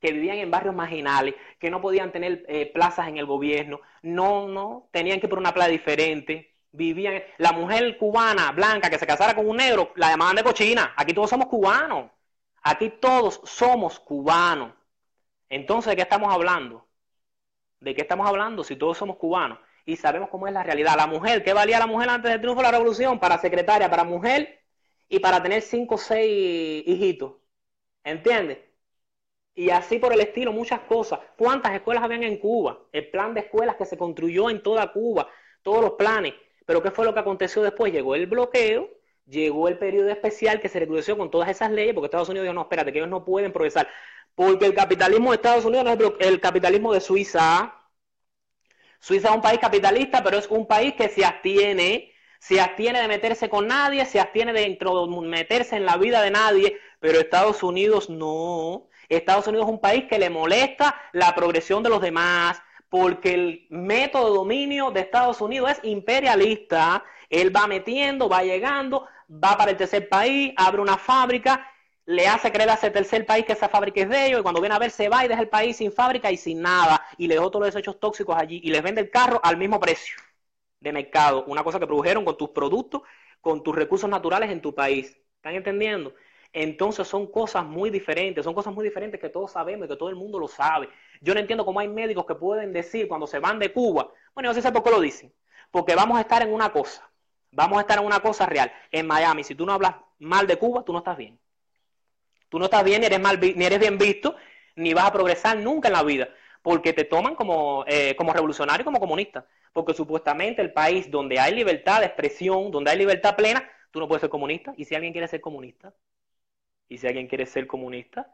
Que vivían en barrios marginales, que no podían tener eh, plazas en el gobierno, no, no, tenían que ir por una playa diferente, vivían. La mujer cubana, blanca, que se casara con un negro, la llamaban de cochina. Aquí todos somos cubanos. Aquí todos somos cubanos. Entonces, ¿de qué estamos hablando? ¿De qué estamos hablando si todos somos cubanos? Y sabemos cómo es la realidad. La mujer, ¿qué valía la mujer antes del triunfo de la revolución? Para secretaria, para mujer y para tener cinco o seis hijitos. ¿Entiendes? Y así por el estilo, muchas cosas. ¿Cuántas escuelas habían en Cuba? El plan de escuelas que se construyó en toda Cuba, todos los planes. Pero ¿qué fue lo que aconteció después? Llegó el bloqueo, llegó el periodo especial que se recrudeció con todas esas leyes, porque Estados Unidos dijo, no, espérate, que ellos no pueden progresar. Porque el capitalismo de Estados Unidos no es el capitalismo de Suiza. Suiza es un país capitalista, pero es un país que se abstiene, se abstiene de meterse con nadie, se abstiene de meterse en la vida de nadie, pero Estados Unidos no. Estados Unidos es un país que le molesta la progresión de los demás, porque el método de dominio de Estados Unidos es imperialista. Él va metiendo, va llegando, va para el tercer país, abre una fábrica, le hace creer a ese tercer país que esa fábrica es de ellos, y cuando viene a ver se va y deja el país sin fábrica y sin nada, y le dejó todos los desechos tóxicos allí, y les vende el carro al mismo precio de mercado, una cosa que produjeron con tus productos, con tus recursos naturales en tu país. ¿Están entendiendo? Entonces son cosas muy diferentes, son cosas muy diferentes que todos sabemos y que todo el mundo lo sabe. Yo no entiendo cómo hay médicos que pueden decir cuando se van de Cuba, bueno, yo sé por qué lo dicen, porque vamos a estar en una cosa, vamos a estar en una cosa real. En Miami, si tú no hablas mal de Cuba, tú no estás bien. Tú no estás bien, ni eres, mal, ni eres bien visto, ni vas a progresar nunca en la vida, porque te toman como, eh, como revolucionario, como comunista. Porque supuestamente el país donde hay libertad de expresión, donde hay libertad plena, tú no puedes ser comunista. ¿Y si alguien quiere ser comunista? ¿Y si alguien quiere ser comunista?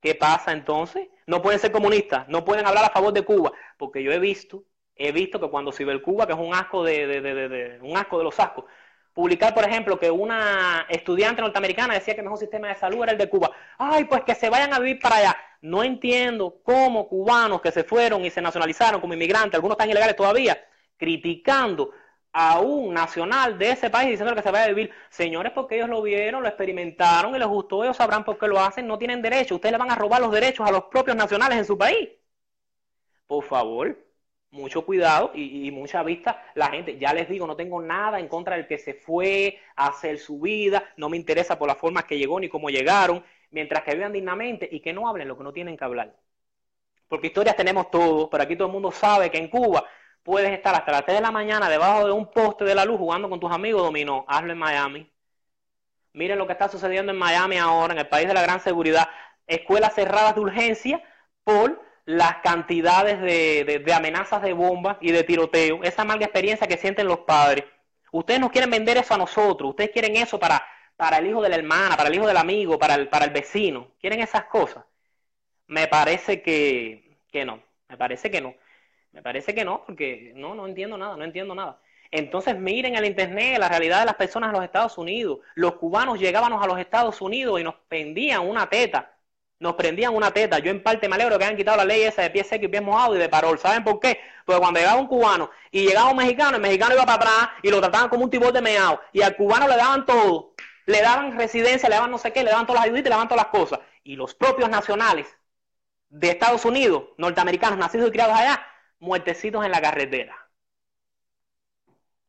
¿Qué pasa entonces? No pueden ser comunistas, no pueden hablar a favor de Cuba, porque yo he visto, he visto que cuando Cuba, que es un asco de, de, de, un asco de los ascos, publicar, por ejemplo, que una estudiante norteamericana decía que el mejor sistema de salud era el de Cuba. Ay, pues que se vayan a vivir para allá. No entiendo cómo cubanos que se fueron y se nacionalizaron como inmigrantes, algunos están ilegales todavía, criticando a un nacional de ese país diciendo que se vaya a vivir. Señores, porque ellos lo vieron, lo experimentaron y les gustó, ellos sabrán por qué lo hacen, no tienen derecho. Ustedes le van a robar los derechos a los propios nacionales en su país. Por favor, mucho cuidado y, mucha vista. La gente, ya les digo, no tengo nada en contra del que se fue a hacer su vida, no me interesa por la forma que llegó ni cómo llegaron, mientras que vivan dignamente y que no hablen lo que no tienen que hablar. Porque historias tenemos todos, pero aquí todo el mundo sabe que en Cuba puedes estar hasta las 3 de la mañana debajo de un poste de la luz jugando con tus amigos dominó. Hazlo en Miami. Miren lo que está sucediendo en Miami ahora, en el país de la gran seguridad. Escuelas cerradas de urgencia por las cantidades de, amenazas de bombas y de tiroteo, esa mala experiencia que sienten los padres. Ustedes no quieren vender eso a nosotros, ustedes quieren eso para, para el hijo de la hermana, para el hijo del amigo, para el, para el vecino. ¿Quieren esas cosas? Me parece que, que no, me parece que no. Me parece que no, porque no, no entiendo nada, no entiendo nada. Entonces miren el Internet, la realidad de las personas en los Estados Unidos. Los cubanos llegábamos a los Estados Unidos y nos pendían una teta nos prendían una teta. Yo en parte me alegro que hayan quitado la ley esa de pie seco y pie mojado y de parol. ¿Saben por qué? Porque cuando llegaba un cubano y llegaba un mexicano, el mexicano iba para atrás y lo trataban como un tibor de meado. Y al cubano le daban todo. Le daban residencia, le daban no sé qué, le daban todas las ayuditas, le daban todas las cosas. Y los propios nacionales de Estados Unidos, norteamericanos, nacidos y criados allá, muertecitos en la carretera.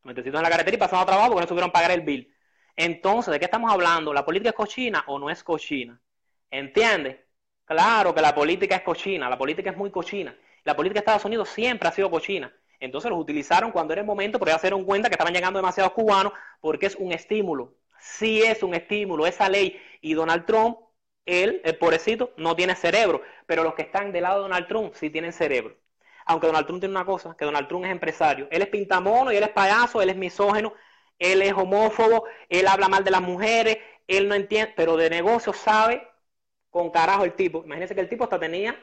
Muertecitos en la carretera y pasando a trabajo porque no supieron pagar el bill. Entonces, ¿de qué estamos hablando? ¿La política es cochina o no es cochina? ¿Entiendes? Claro que la política es cochina, la política es muy cochina. La política de Estados Unidos siempre ha sido cochina. Entonces los utilizaron cuando era el momento, pero ya se dieron cuenta que estaban llegando demasiados cubanos porque es un estímulo. Sí es un estímulo esa ley. Y Donald Trump, él, el pobrecito, no tiene cerebro. Pero los que están del lado de Donald Trump sí tienen cerebro. Aunque Donald Trump tiene una cosa, que Donald Trump es empresario. Él es pintamono y él es payaso, él es misógeno, él es homófobo, él habla mal de las mujeres, él no entiende, pero de negocios sabe con carajo el tipo. Imagínense que el tipo hasta tenía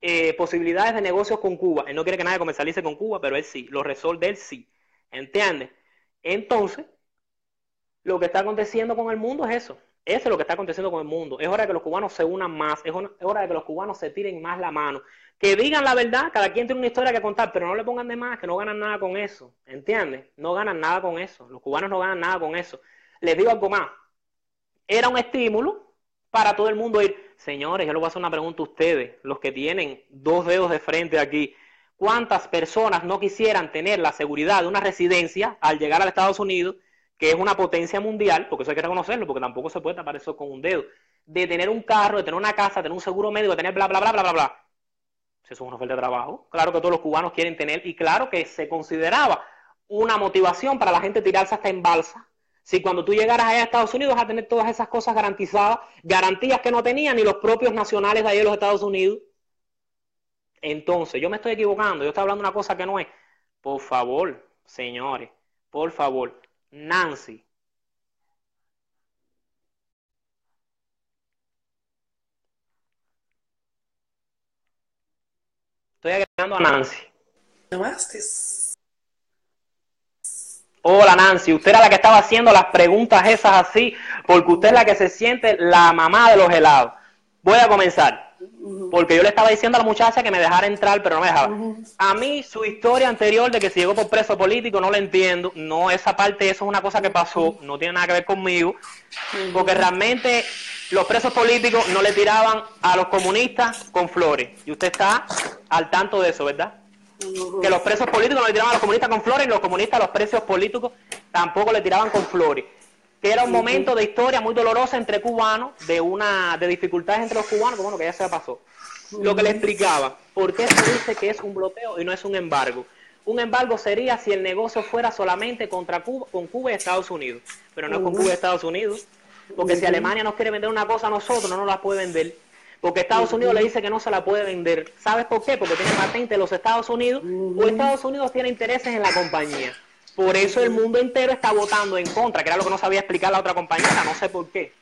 eh, posibilidades de negocios con Cuba. Él no quiere que nadie comercialice con Cuba, pero él sí, lo resuelve él sí. ¿Entiendes? Entonces, lo que está aconteciendo con el mundo es eso. Eso es lo que está aconteciendo con el mundo. Es hora de que los cubanos se unan más. Es hora de que los cubanos se tiren más la mano. que digan la verdad, cada quien tiene una historia que contar, pero no le pongan de más, que no ganan nada con eso, ¿entiendes? No ganan nada con eso, los cubanos no ganan nada con eso. Les digo algo más, era un estímulo para todo el mundo ir, señores, yo les voy a hacer una pregunta a ustedes, los que tienen dos dedos de frente aquí, ¿cuántas personas no quisieran tener la seguridad de una residencia al llegar a Estados Unidos, que es una potencia mundial, porque eso hay que reconocerlo, porque tampoco se puede tapar eso con un dedo, de tener un carro, de tener una casa, de tener un seguro médico, de tener bla, bla, bla, bla, bla, bla? eso es una oferta de trabajo. Claro que todos los cubanos quieren tener, y claro que se consideraba una motivación para la gente tirarse hasta en balsa. Si cuando tú llegaras allá a Estados Unidos vas a tener todas esas cosas garantizadas, garantías que no tenían ni los propios nacionales de allá de los Estados Unidos. Entonces, yo me estoy equivocando, yo estoy hablando de una cosa que no es. Por favor, señores, por favor, Nancy, Estoy agregando a Nancy. Hola Nancy, usted era la que estaba haciendo las preguntas esas así, porque usted es la que se siente la mamá de los helados. Voy a comenzar, porque yo le estaba diciendo a la muchacha que me dejara entrar, pero no me dejaba. A mí su historia anterior de que se llegó por preso político no la entiendo, no, esa parte, eso es una cosa que pasó, no tiene nada que ver conmigo, porque realmente los presos políticos no le tiraban a los comunistas con flores. Y usted está al tanto de eso, ¿verdad? Que los presos políticos no le tiraban a los comunistas con flores y los comunistas a los presos políticos tampoco le tiraban con flores. Que era un momento de historia muy dolorosa entre cubanos, de una de dificultades entre los cubanos, que bueno, que ya se pasó. Lo que le explicaba, ¿por qué se dice que es un bloqueo y no es un embargo? Un embargo sería si el negocio fuera solamente contra Cuba, con Cuba y Estados Unidos, pero no es con Cuba y Estados Unidos, porque si Alemania nos quiere vender una cosa a nosotros, no nos la puede vender. Porque Estados Unidos le dice que no se la puede vender. ¿Sabes por qué? Porque tiene patente los Estados Unidos o Estados Unidos tiene intereses en la compañía. Por eso el mundo entero está votando en contra, que era lo que no sabía explicar la otra compañera, no sé por qué.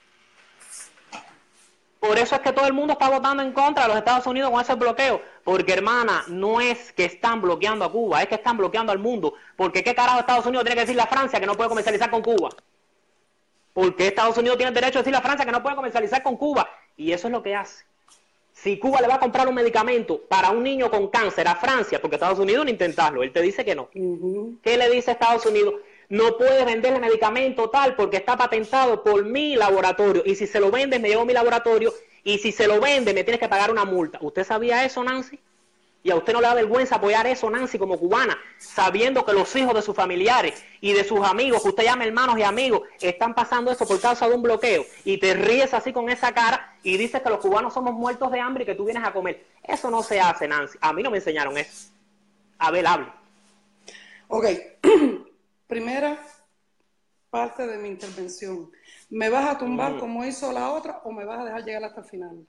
Por eso es que todo el mundo está votando en contra de los Estados Unidos con ese bloqueo. Porque, hermana, no es que están bloqueando a Cuba, es que están bloqueando al mundo. Porque, ¿qué carajo Estados Unidos tiene que decirle a Francia que no puede comercializar con Cuba? Porque Estados Unidos tiene el derecho a decirle a Francia que no puede comercializar con Cuba. Y eso es lo que hace. Si Cuba le va a comprar un medicamento para un niño con cáncer a Francia, porque Estados Unidos no intentarlo, él te dice que no. ¿Qué le dice a Estados Unidos? No puedes venderle medicamento tal porque está patentado por mi laboratorio. Y si se lo vende, me llevo a mi laboratorio. Y si se lo vende, me tienes que pagar una multa. ¿Usted sabía eso, Nancy? Y a usted no le da vergüenza apoyar eso, Nancy, como cubana, sabiendo que los hijos de sus familiares y de sus amigos, que usted llama hermanos y amigos, están pasando eso por causa de un bloqueo. Y te ríes así con esa cara y dices que los cubanos somos muertos de hambre y que tú vienes a comer. Eso no se hace, Nancy. A mí no me enseñaron eso. A ver, hable. Ok. Primera parte de mi intervención. ¿Me vas a tumbar como hizo la otra o me vas a dejar llegar hasta el final?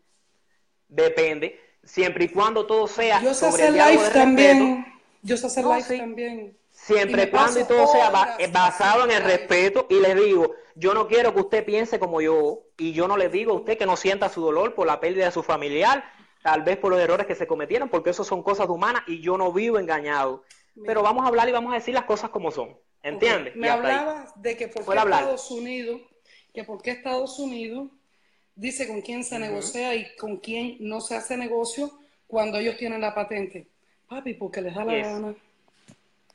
Depende siempre y cuando todo sea yo sé sobre hacer live también. Yo sé hacer live también. Siempre y cuando y todo sea basado en el respeto y le digo, yo no quiero que usted piense como yo y yo no le digo a usted que no sienta su dolor por la pérdida de su familiar, tal vez por los errores que se cometieron, porque eso son cosas humanas y yo no vivo engañado. Pero vamos a hablar y vamos a decir las cosas como son. ¿Entiendes? Me hablabas de que por qué Estados Unidos, que por qué Estados Unidos dice con quién se negocia y con quién no se hace negocio cuando ellos tienen la patente. Papi, porque les da la gana.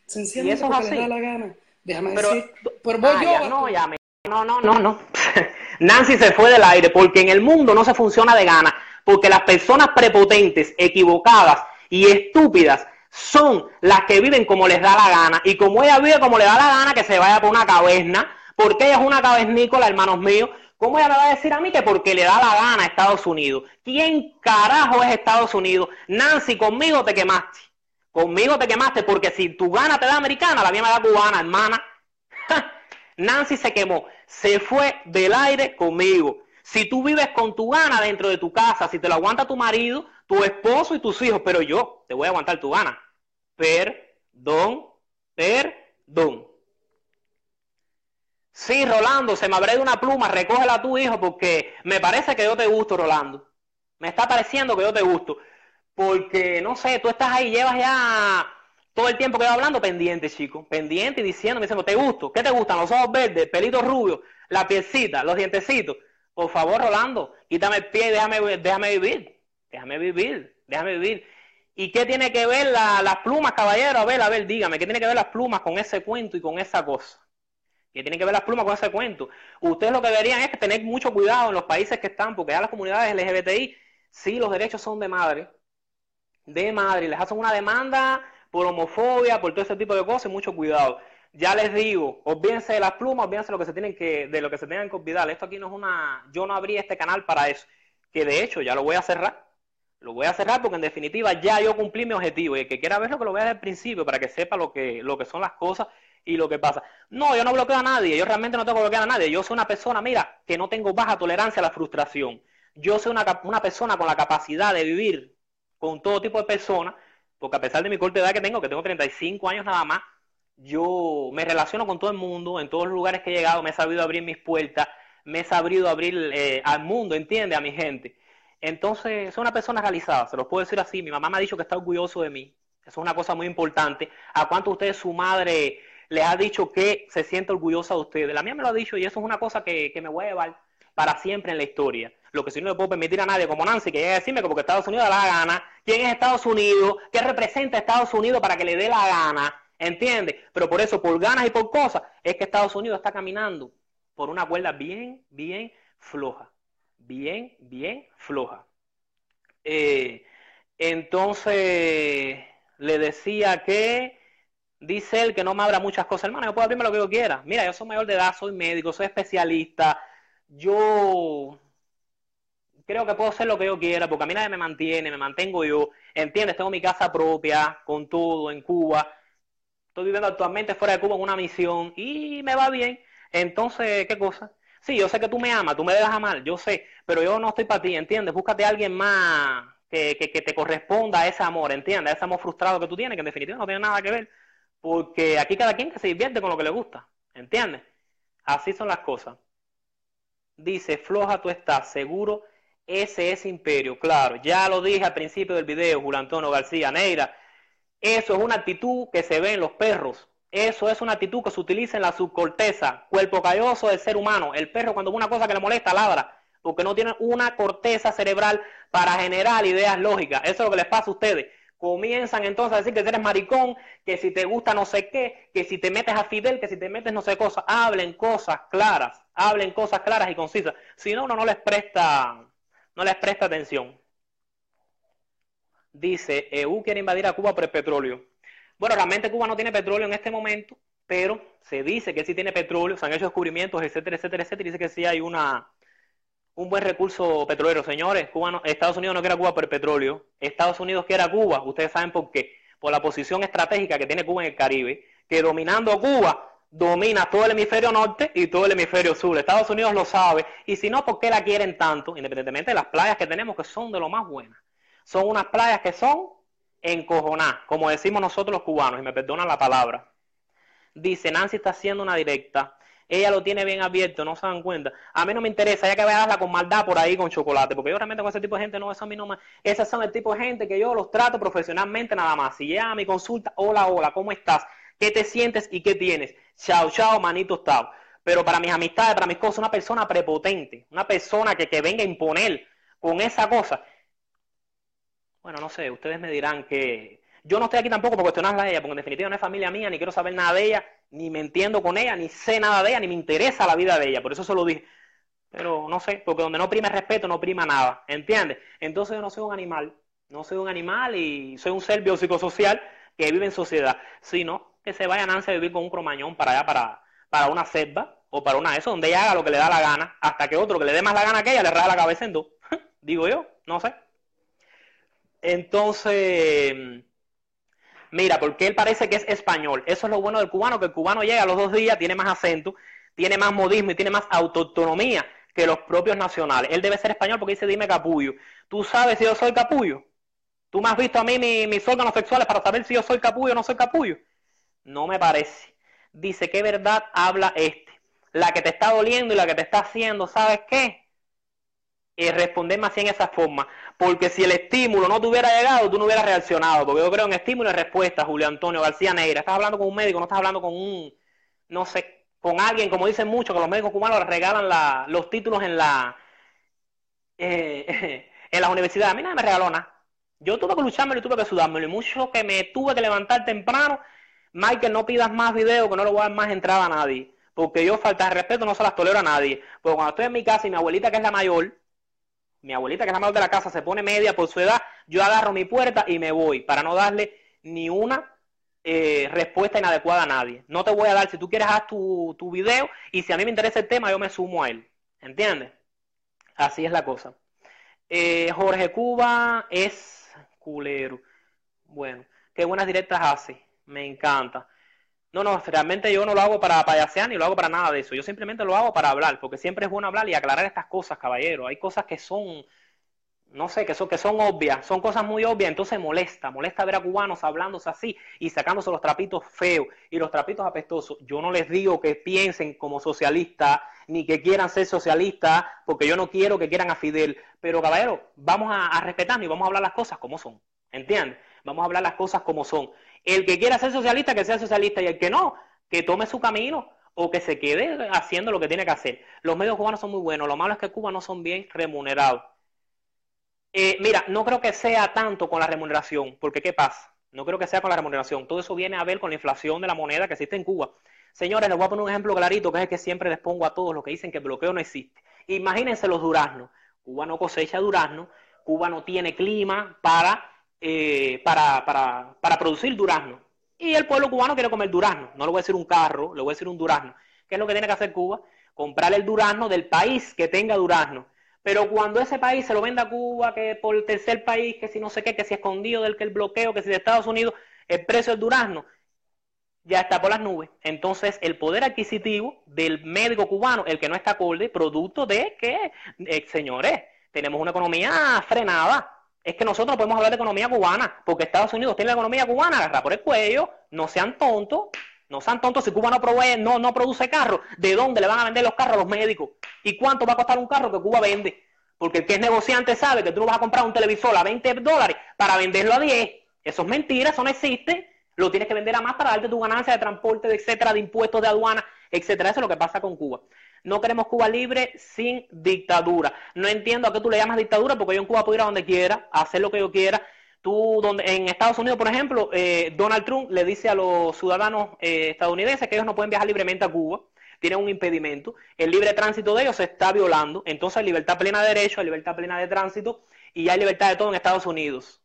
Sencillamente porque les da la gana. Déjame decir. Por ah, yo, no, ya me... no, no, no, no. Nancy se fue del aire porque en el mundo no se funciona de gana. Porque las personas prepotentes, equivocadas y estúpidas son las que viven como les da la gana. Y como ella vive como le da la gana, que se vaya por una caverna, porque ella es una cavernícola, hermanos míos, ¿Cómo ella me va a decir a mí que porque le da la gana a Estados Unidos? ¿Quién carajo es Estados Unidos? Nancy, conmigo te quemaste. Conmigo te quemaste porque si tu gana te da americana, la mía me da cubana, hermana. Nancy se quemó. Se fue del aire conmigo. Si tú vives con tu gana dentro de tu casa, si te lo aguanta tu marido, tu esposo y tus hijos, pero yo te voy a aguantar tu gana. Perdón, perdón. Sí, Rolando, se me abre de una pluma, recógela tu hijo, porque me parece que yo te gusto, Rolando. Me está pareciendo que yo te gusto. Porque, no sé, tú estás ahí, llevas ya todo el tiempo que yo hablando pendiente, chico. Pendiente y diciendo, me diciendo, ¿te gusto? ¿Qué te gustan? Los ojos verdes, pelitos rubios, la piecita, los dientecitos. Por favor, Rolando, quítame el pie y déjame, déjame vivir. Déjame vivir, déjame vivir. ¿Y qué tiene que ver las plumas, caballero? A ver, a ver, dígame, ¿qué tiene que ver las plumas con ese cuento y con esa cosa? ¿Qué tiene que ver las plumas con ese cuento? Ustedes lo que deberían es tener mucho cuidado en los países que están, porque ya las comunidades LGBTI, sí, los derechos son de madre, de madre, y les hacen una demanda por homofobia, por todo ese tipo de cosas, mucho cuidado. Ya les digo, olvídense de las plumas, olvídense de lo que se tienen que, de lo que se tengan que olvidar. Esto aquí no es una, yo no abrí este canal para eso. Que de hecho ya lo voy a cerrar. Lo voy a cerrar porque en definitiva ya yo cumplí mi objetivo. Y el que quiera verlo que lo vea desde el principio para que sepa lo que, lo que son las cosas y lo que pasa. No, yo no bloqueo a nadie, yo realmente no tengo que bloquear a nadie. Yo soy una persona, mira, que no tengo baja tolerancia a la frustración. Yo soy una, una persona con la capacidad de vivir con todo tipo de personas porque a pesar de mi corta edad que tengo, que tengo 35 años nada más, yo me relaciono con todo el mundo, en todos los lugares que he llegado, me he sabido abrir mis puertas, me he sabido abrir eh, al mundo, entiende, a mi gente. Entonces, soy una persona realizada, se los puedo decir así. Mi mamá me ha dicho que está orgulloso de mí. Eso es una cosa muy importante. ¿A cuánto ustedes, su madre, le ha dicho que se siente orgullosa de ustedes? La mía me lo ha dicho y eso es una cosa que, que me voy a llevar para siempre en la historia. Lo que sí no le puedo permitir a nadie como Nancy que llegue a decirme que porque Estados Unidos da la gana, quién es Estados Unidos, qué representa Estados Unidos para que le dé la gana, ¿entiende? Pero por eso, por ganas y por cosas, es que Estados Unidos está caminando por una cuerda bien, bien floja. Bien, bien floja. Eh, entonces, le decía que dice él que no me abra muchas cosas, hermano, yo puedo abrirme lo que yo quiera. Mira, yo soy mayor de edad, soy médico, soy especialista, yo creo que puedo hacer lo que yo quiera, porque a mí nadie me mantiene, me mantengo yo, ¿entiendes? Tengo mi casa propia, con todo, en Cuba. Estoy viviendo actualmente fuera de Cuba en una misión y me va bien. Entonces, ¿qué cosa? Sí, yo sé que tú me amas, tú me debes amar, yo sé, pero yo no estoy para ti, ¿entiendes? Búscate a alguien más que, que, que te corresponda a ese amor, ¿entiendes? A ese amor frustrado que tú tienes, que en definitiva no tiene nada que ver, porque aquí cada quien que se divierte con lo que le gusta, ¿entiendes? Así son las cosas dice, floja tú estás, seguro ese es imperio. Claro, ya lo dije al principio del video, Julio Antonio García Neira. Eso es una actitud que se ve en los perros. Eso es una actitud que se utiliza en la subcorteza, cuerpo calloso del ser humano. El perro cuando ve una cosa que le molesta, ladra, porque no tiene una corteza cerebral para generar ideas lógicas. Eso es lo que les pasa a ustedes comienzan entonces a decir que eres maricón, que si te gusta no sé qué, que si te metes a Fidel, que si te metes no sé cosas, hablen cosas claras, hablen cosas claras y concisas. Si no, uno no les presta, no les presta atención. Dice, EU quiere invadir a Cuba por el petróleo. Bueno, realmente Cuba no tiene petróleo en este momento, pero se dice que sí tiene petróleo, se han hecho descubrimientos, etcétera, etcétera, etcétera, y dice que sí hay una, un buen recurso petrolero. Señores, Cuba Estados Unidos no quiere a Cuba por el petróleo. Estados Unidos quiere a Cuba. Ustedes saben por qué. Por la posición estratégica que tiene Cuba en el Caribe, que dominando Cuba domina todo el hemisferio norte y todo el hemisferio sur. Estados Unidos lo sabe. Y si no, ¿por qué la quieren tanto? Independientemente de las playas que tenemos, que son de lo más buenas. Son unas playas que son encojonadas, como decimos nosotros los cubanos, y me perdonan la palabra. Dice, Nancy está haciendo una directa ella lo tiene bien abierto, no se dan cuenta. A mí no me interesa, ya que vaya con maldad por ahí con chocolate, porque yo realmente con ese tipo de gente no, eso a mí no me... Esas son el tipo de gente que yo los trato profesionalmente nada más. Si llega a mi consulta, hola, hola, ¿cómo estás? ¿Qué te sientes y qué tienes? Chao, chao, manito, chao. Pero para mis amistades, para mis cosas, una persona prepotente, una persona que, que venga a imponer con esa cosa. Bueno, no sé, ustedes me dirán que yo no estoy aquí tampoco por cuestionarla a ella, porque en definitiva no es familia mía, ni quiero saber nada de ella, ni me entiendo con ella, ni sé nada de ella, ni me interesa la vida de ella. Por eso se lo dije. Pero no sé, porque donde no prima respeto, no prima nada. ¿Entiendes? Entonces yo no soy un animal. No soy un animal y soy un ser biopsicosocial que vive en sociedad. Sino que se vaya Nancy a vivir con un cromañón para allá, para, para una selva o para una eso, donde ella haga lo que le da la gana, hasta que otro que le dé más la gana que ella le raya la cabeza en dos. Digo yo, no sé. Entonces, Mira, porque él parece que es español. Eso es lo bueno del cubano, que el cubano llega a los dos días, tiene más acento, tiene más modismo y tiene más autonomía que los propios nacionales. Él debe ser español porque dice dime capullo. ¿Tú sabes si yo soy capullo? ¿Tú me has visto a mí mis órganos sexuales para saber si yo soy capullo o no soy capullo? No me parece. Dice, ¿qué verdad habla este? La que te está doliendo y la que te está haciendo, ¿sabes qué? Y responderme así en esa forma. Porque si el estímulo no te hubiera llegado, tú no hubieras reaccionado. Porque yo creo en estímulo y respuesta, Julio Antonio García Negra. Estás hablando con un médico, no estás hablando con un, no sé, con alguien, como dicen muchos, que los médicos cubanos regalan la, los títulos en la eh, en las universidades. A mí nadie me regaló nada. Yo tuve que lucharme y tuve que sudármelo. Y mucho que me tuve que levantar temprano. Michael, no pidas más videos, que no le voy a dar más entrada a nadie. Porque yo, falta de respeto, no se las tolero a nadie. Porque cuando estoy en mi casa y mi abuelita, que es la mayor, mi abuelita, que es la mayor de la casa, se pone media por su edad, yo agarro mi puerta y me voy. Para no darle ni una eh, respuesta inadecuada a nadie. No te voy a dar, si tú quieres, haz tu, tu video. Y si a mí me interesa el tema, yo me sumo a él. ¿Entiendes? Así es la cosa. Eh, Jorge Cuba es culero. Bueno, qué buenas directas hace. Me encanta. No, no, realmente yo no lo hago para payasear ni lo hago para nada de eso. Yo simplemente lo hago para hablar, porque siempre es bueno hablar y aclarar estas cosas, caballero. Hay cosas que son no sé, que son, que son obvias, son cosas muy obvias, entonces molesta, molesta ver a cubanos hablándose así y sacándose los trapitos feos y los trapitos apestosos. Yo no les digo que piensen como socialistas, ni que quieran ser socialistas, porque yo no quiero que quieran a Fidel, pero caballero, vamos a, a respetarnos y vamos a hablar las cosas como son, ¿entiendes? Vamos a hablar las cosas como son. El que quiera ser socialista, que sea socialista, y el que no, que tome su camino o que se quede haciendo lo que tiene que hacer. Los medios cubanos son muy buenos, lo malo es que Cuba no son bien remunerados eh, mira, no creo que sea tanto con la remuneración, porque ¿qué pasa? No creo que sea con la remuneración. Todo eso viene a ver con la inflación de la moneda que existe en Cuba. Señores, les voy a poner un ejemplo clarito, que es el que siempre les pongo a todos los que dicen que el bloqueo no existe. Imagínense los duraznos. Cuba no cosecha durazno, Cuba no tiene clima para, eh, para, para, para producir durazno. Y el pueblo cubano quiere comer durazno. No le voy a decir un carro, le voy a decir un durazno. ¿Qué es lo que tiene que hacer Cuba? Comprar el durazno del país que tenga durazno pero cuando ese país se lo venda a Cuba, que por el tercer país, que si no sé qué, que si escondido del que el bloqueo, que si de Estados Unidos, el precio del durazno ya está por las nubes. Entonces, el poder adquisitivo del médico cubano, el que no está acorde, producto de que, eh, señores, tenemos una economía frenada. Es que nosotros no podemos hablar de economía cubana, porque Estados Unidos tiene la economía cubana agarra por el cuello, no sean tontos, no sean tontos, si Cuba no, provee, no, no produce carros, ¿de dónde le van a vender los carros a los médicos? ¿Y cuánto va a costar un carro que Cuba vende? Porque el que es negociante sabe que tú no vas a comprar un televisor a 20 dólares para venderlo a 10. Eso es mentira, eso no existe. Lo tienes que vender a más para darte tu ganancia de transporte, etcétera, de impuestos, de aduana, etcétera. Eso es lo que pasa con Cuba. No queremos Cuba libre sin dictadura. No entiendo a qué tú le llamas dictadura, porque yo en Cuba puedo ir a donde quiera, hacer lo que yo quiera, Tú, donde, en Estados Unidos, por ejemplo, eh, Donald Trump le dice a los ciudadanos eh, estadounidenses que ellos no pueden viajar libremente a Cuba, tienen un impedimento, el libre tránsito de ellos se está violando, entonces hay libertad plena de derecho, hay libertad plena de tránsito y hay libertad de todo en Estados Unidos.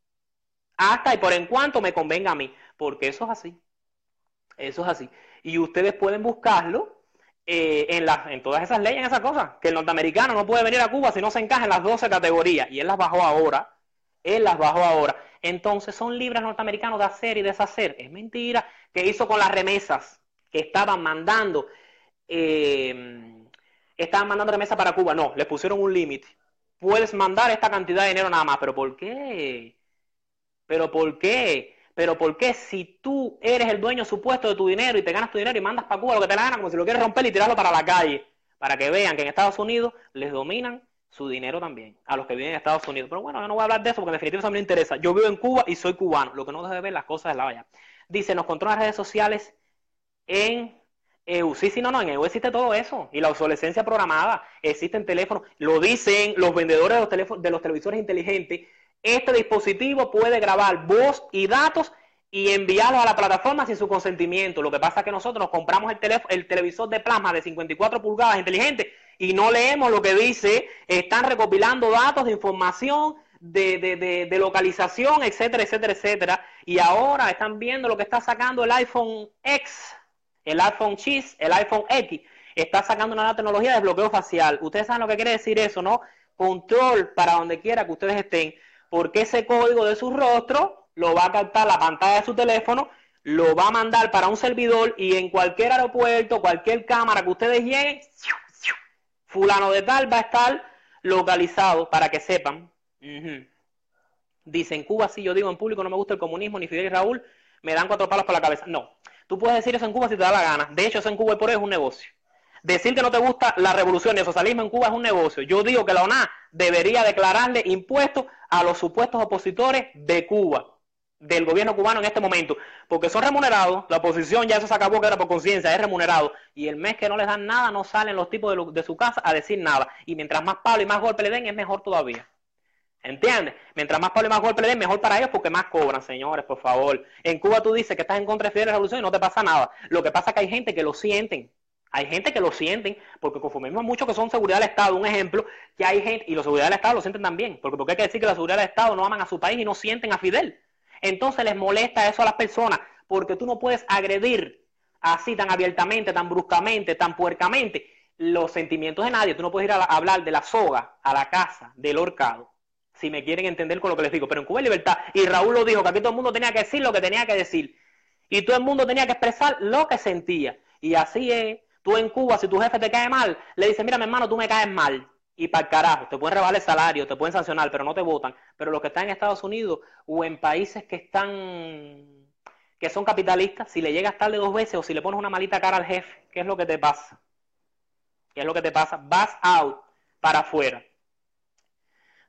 Hasta y por en cuanto me convenga a mí, porque eso es así. Eso es así. Y ustedes pueden buscarlo eh, en, en todas esas leyes, en esas cosas, que el norteamericano no puede venir a Cuba si no se encaja en las 12 categorías, y él las bajó ahora, él las bajó ahora entonces son libres norteamericanos de hacer y deshacer. Es mentira. ¿Qué hizo con las remesas que estaban mandando? Eh, estaban mandando remesas para Cuba. No, le pusieron un límite. Puedes mandar esta cantidad de dinero nada más. ¿Pero por qué? ¿Pero por qué? ¿Pero por qué si tú eres el dueño supuesto de tu dinero y te ganas tu dinero y mandas para Cuba lo que te la gana, como si lo quieres romper y tirarlo para la calle? Para que vean que en Estados Unidos les dominan su dinero también a los que viven en Estados Unidos. Pero bueno, yo no voy a hablar de eso porque en definitiva eso me interesa. Yo vivo en Cuba y soy cubano. Lo que no debe ver las cosas de la valla. Dice, nos controlan las redes sociales en EU. Sí, sí, no, no, en EU existe todo eso. Y la obsolescencia programada, existen teléfonos. Lo dicen los vendedores de los, teléfonos, de los televisores inteligentes. Este dispositivo puede grabar voz y datos y enviarlos a la plataforma sin su consentimiento. Lo que pasa es que nosotros nos compramos el, el televisor de plasma de 54 pulgadas inteligente y no leemos lo que dice, están recopilando datos de información, de, de, de, localización, etcétera, etcétera, etcétera. Y ahora están viendo lo que está sacando el iPhone X, el iPhone X, el iPhone X. Está sacando una nueva tecnología de bloqueo facial. Ustedes saben lo que quiere decir eso, ¿no? Control para donde quiera que ustedes estén, porque ese código de su rostro lo va a captar la pantalla de su teléfono, lo va a mandar para un servidor y en cualquier aeropuerto, cualquier cámara que ustedes lleguen, fulano de tal va a estar localizado para que sepan. Dice, en Cuba, si yo digo en público no me gusta el comunismo, ni Fidel y Raúl, me dan cuatro palos por la cabeza. No, tú puedes decir eso en Cuba si te da la gana. De hecho, eso en Cuba y por eso es un negocio. Decir que no te gusta la revolución y el socialismo en Cuba es un negocio. Yo digo que la ONA debería declararle impuestos a los supuestos opositores de Cuba del gobierno cubano en este momento, porque son remunerados, la oposición ya eso se acabó que era por conciencia, es remunerado, y el mes que no les dan nada no salen los tipos de, su casa a decir nada, y mientras más palo y más golpe le den es mejor todavía. ¿Entiendes? Mientras más Pablo y más golpe le den, mejor para ellos porque más cobran, señores, por favor. En Cuba tú dices que estás en contra de Fidel la revolución y no te pasa nada. Lo que pasa es que hay gente que lo sienten. Hay gente que lo sienten, porque conformemos mucho que son seguridad del Estado, un ejemplo, que hay gente, y los seguridad del Estado lo sienten también, porque porque hay que decir que la seguridad del Estado no aman a su país y no sienten a Fidel. Entonces les molesta eso a las personas, porque tú no puedes agredir así tan abiertamente, tan bruscamente, tan puercamente los sentimientos de nadie. Tú no puedes ir a, hablar de la soga a la casa del horcado, si me quieren entender con lo que les digo. Pero en Cuba hay libertad. Y Raúl lo dijo, que aquí todo el mundo tenía que decir lo que tenía que decir. Y todo el mundo tenía que expresar lo que sentía. Y así es. Tú en Cuba, si tu jefe te cae mal, le dices, mira, mi hermano, tú me caes mal. Y para el carajo, te pueden rebajar el salario, te pueden sancionar, pero no te votan. Pero los que están en Estados Unidos o en países que están, que son capitalistas, si le llegas tarde dos veces o si le pones una malita cara al jefe, ¿qué es lo que te pasa? ¿Qué es lo que te pasa? Vas out para afuera.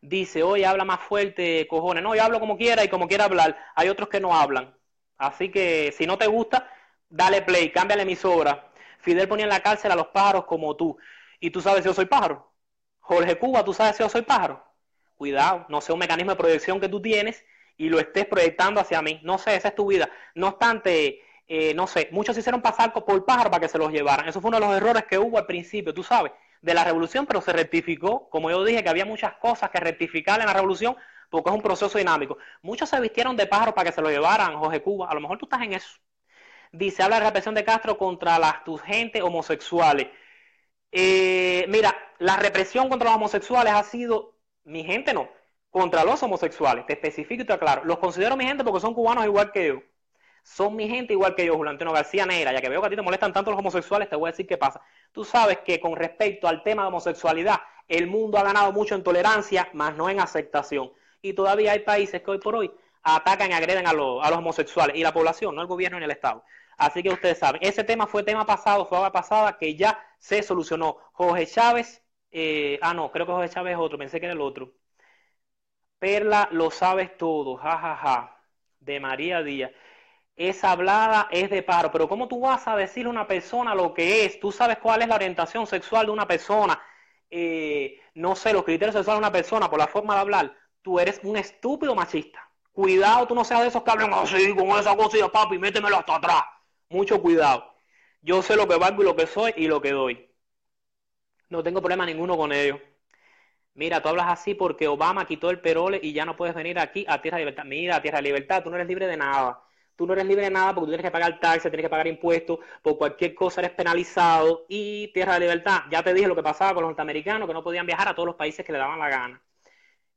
Dice, oye, habla más fuerte, cojones. No, yo hablo como quiera y como quiera hablar. Hay otros que no hablan. Así que si no te gusta, dale play, cambia la emisora. Fidel ponía en la cárcel a los pájaros como tú. Y tú sabes si yo soy pájaro. Jorge Cuba, tú sabes si yo soy pájaro. Cuidado, no sea un mecanismo de proyección que tú tienes y lo estés proyectando hacia mí. No sé, esa es tu vida. No obstante, eh, no sé, muchos se hicieron pasar por pájaro para que se los llevaran. Eso fue uno de los errores que hubo al principio, tú sabes, de la revolución, pero se rectificó. Como yo dije, que había muchas cosas que rectificar en la revolución porque es un proceso dinámico. Muchos se vistieron de pájaro para que se lo llevaran, Jorge Cuba. A lo mejor tú estás en eso. Dice, habla de represión de Castro contra las tus gente homosexuales. Eh, mira, la represión contra los homosexuales ha sido, mi gente no, contra los homosexuales, te especifico y te aclaro. Los considero mi gente porque son cubanos igual que yo. Son mi gente igual que yo, Julio Antonio García Negra. Ya que veo que a ti te molestan tanto los homosexuales, te voy a decir qué pasa. Tú sabes que con respecto al tema de homosexualidad, el mundo ha ganado mucho en tolerancia, más no en aceptación. Y todavía hay países que hoy por hoy atacan y agreden a, los, a los homosexuales y la población, no el gobierno ni el Estado. Así que ustedes saben, ese tema fue tema pasado, fue agua pasada, que ya se solucionó. Jorge Chávez, eh, ah, no, creo que Jorge Chávez es otro, pensé que era el otro. Perla, lo sabes todo, jajaja, ja, ja, de María Díaz. Esa hablada es de paro, pero ¿cómo tú vas a decirle a una persona lo que es? Tú sabes cuál es la orientación sexual de una persona, eh, no sé, los criterios sexuales de una persona por la forma de hablar. Tú eres un estúpido machista. Cuidado, tú no seas de esos que hablan así, con esa cosilla, papi, métemelo hasta atrás mucho cuidado. Yo sé lo que valgo y lo que soy y lo que doy. No tengo problema ninguno con ello. Mira, tú hablas así porque Obama quitó el perole y ya no puedes venir aquí a Tierra de Libertad. Mira, Tierra de Libertad, tú no eres libre de nada. Tú no eres libre de nada porque tú tienes que pagar taxes, tienes que pagar impuestos, por cualquier cosa eres penalizado. Y Tierra de Libertad, ya te dije lo que pasaba con los norteamericanos, que no podían viajar a todos los países que le daban la gana,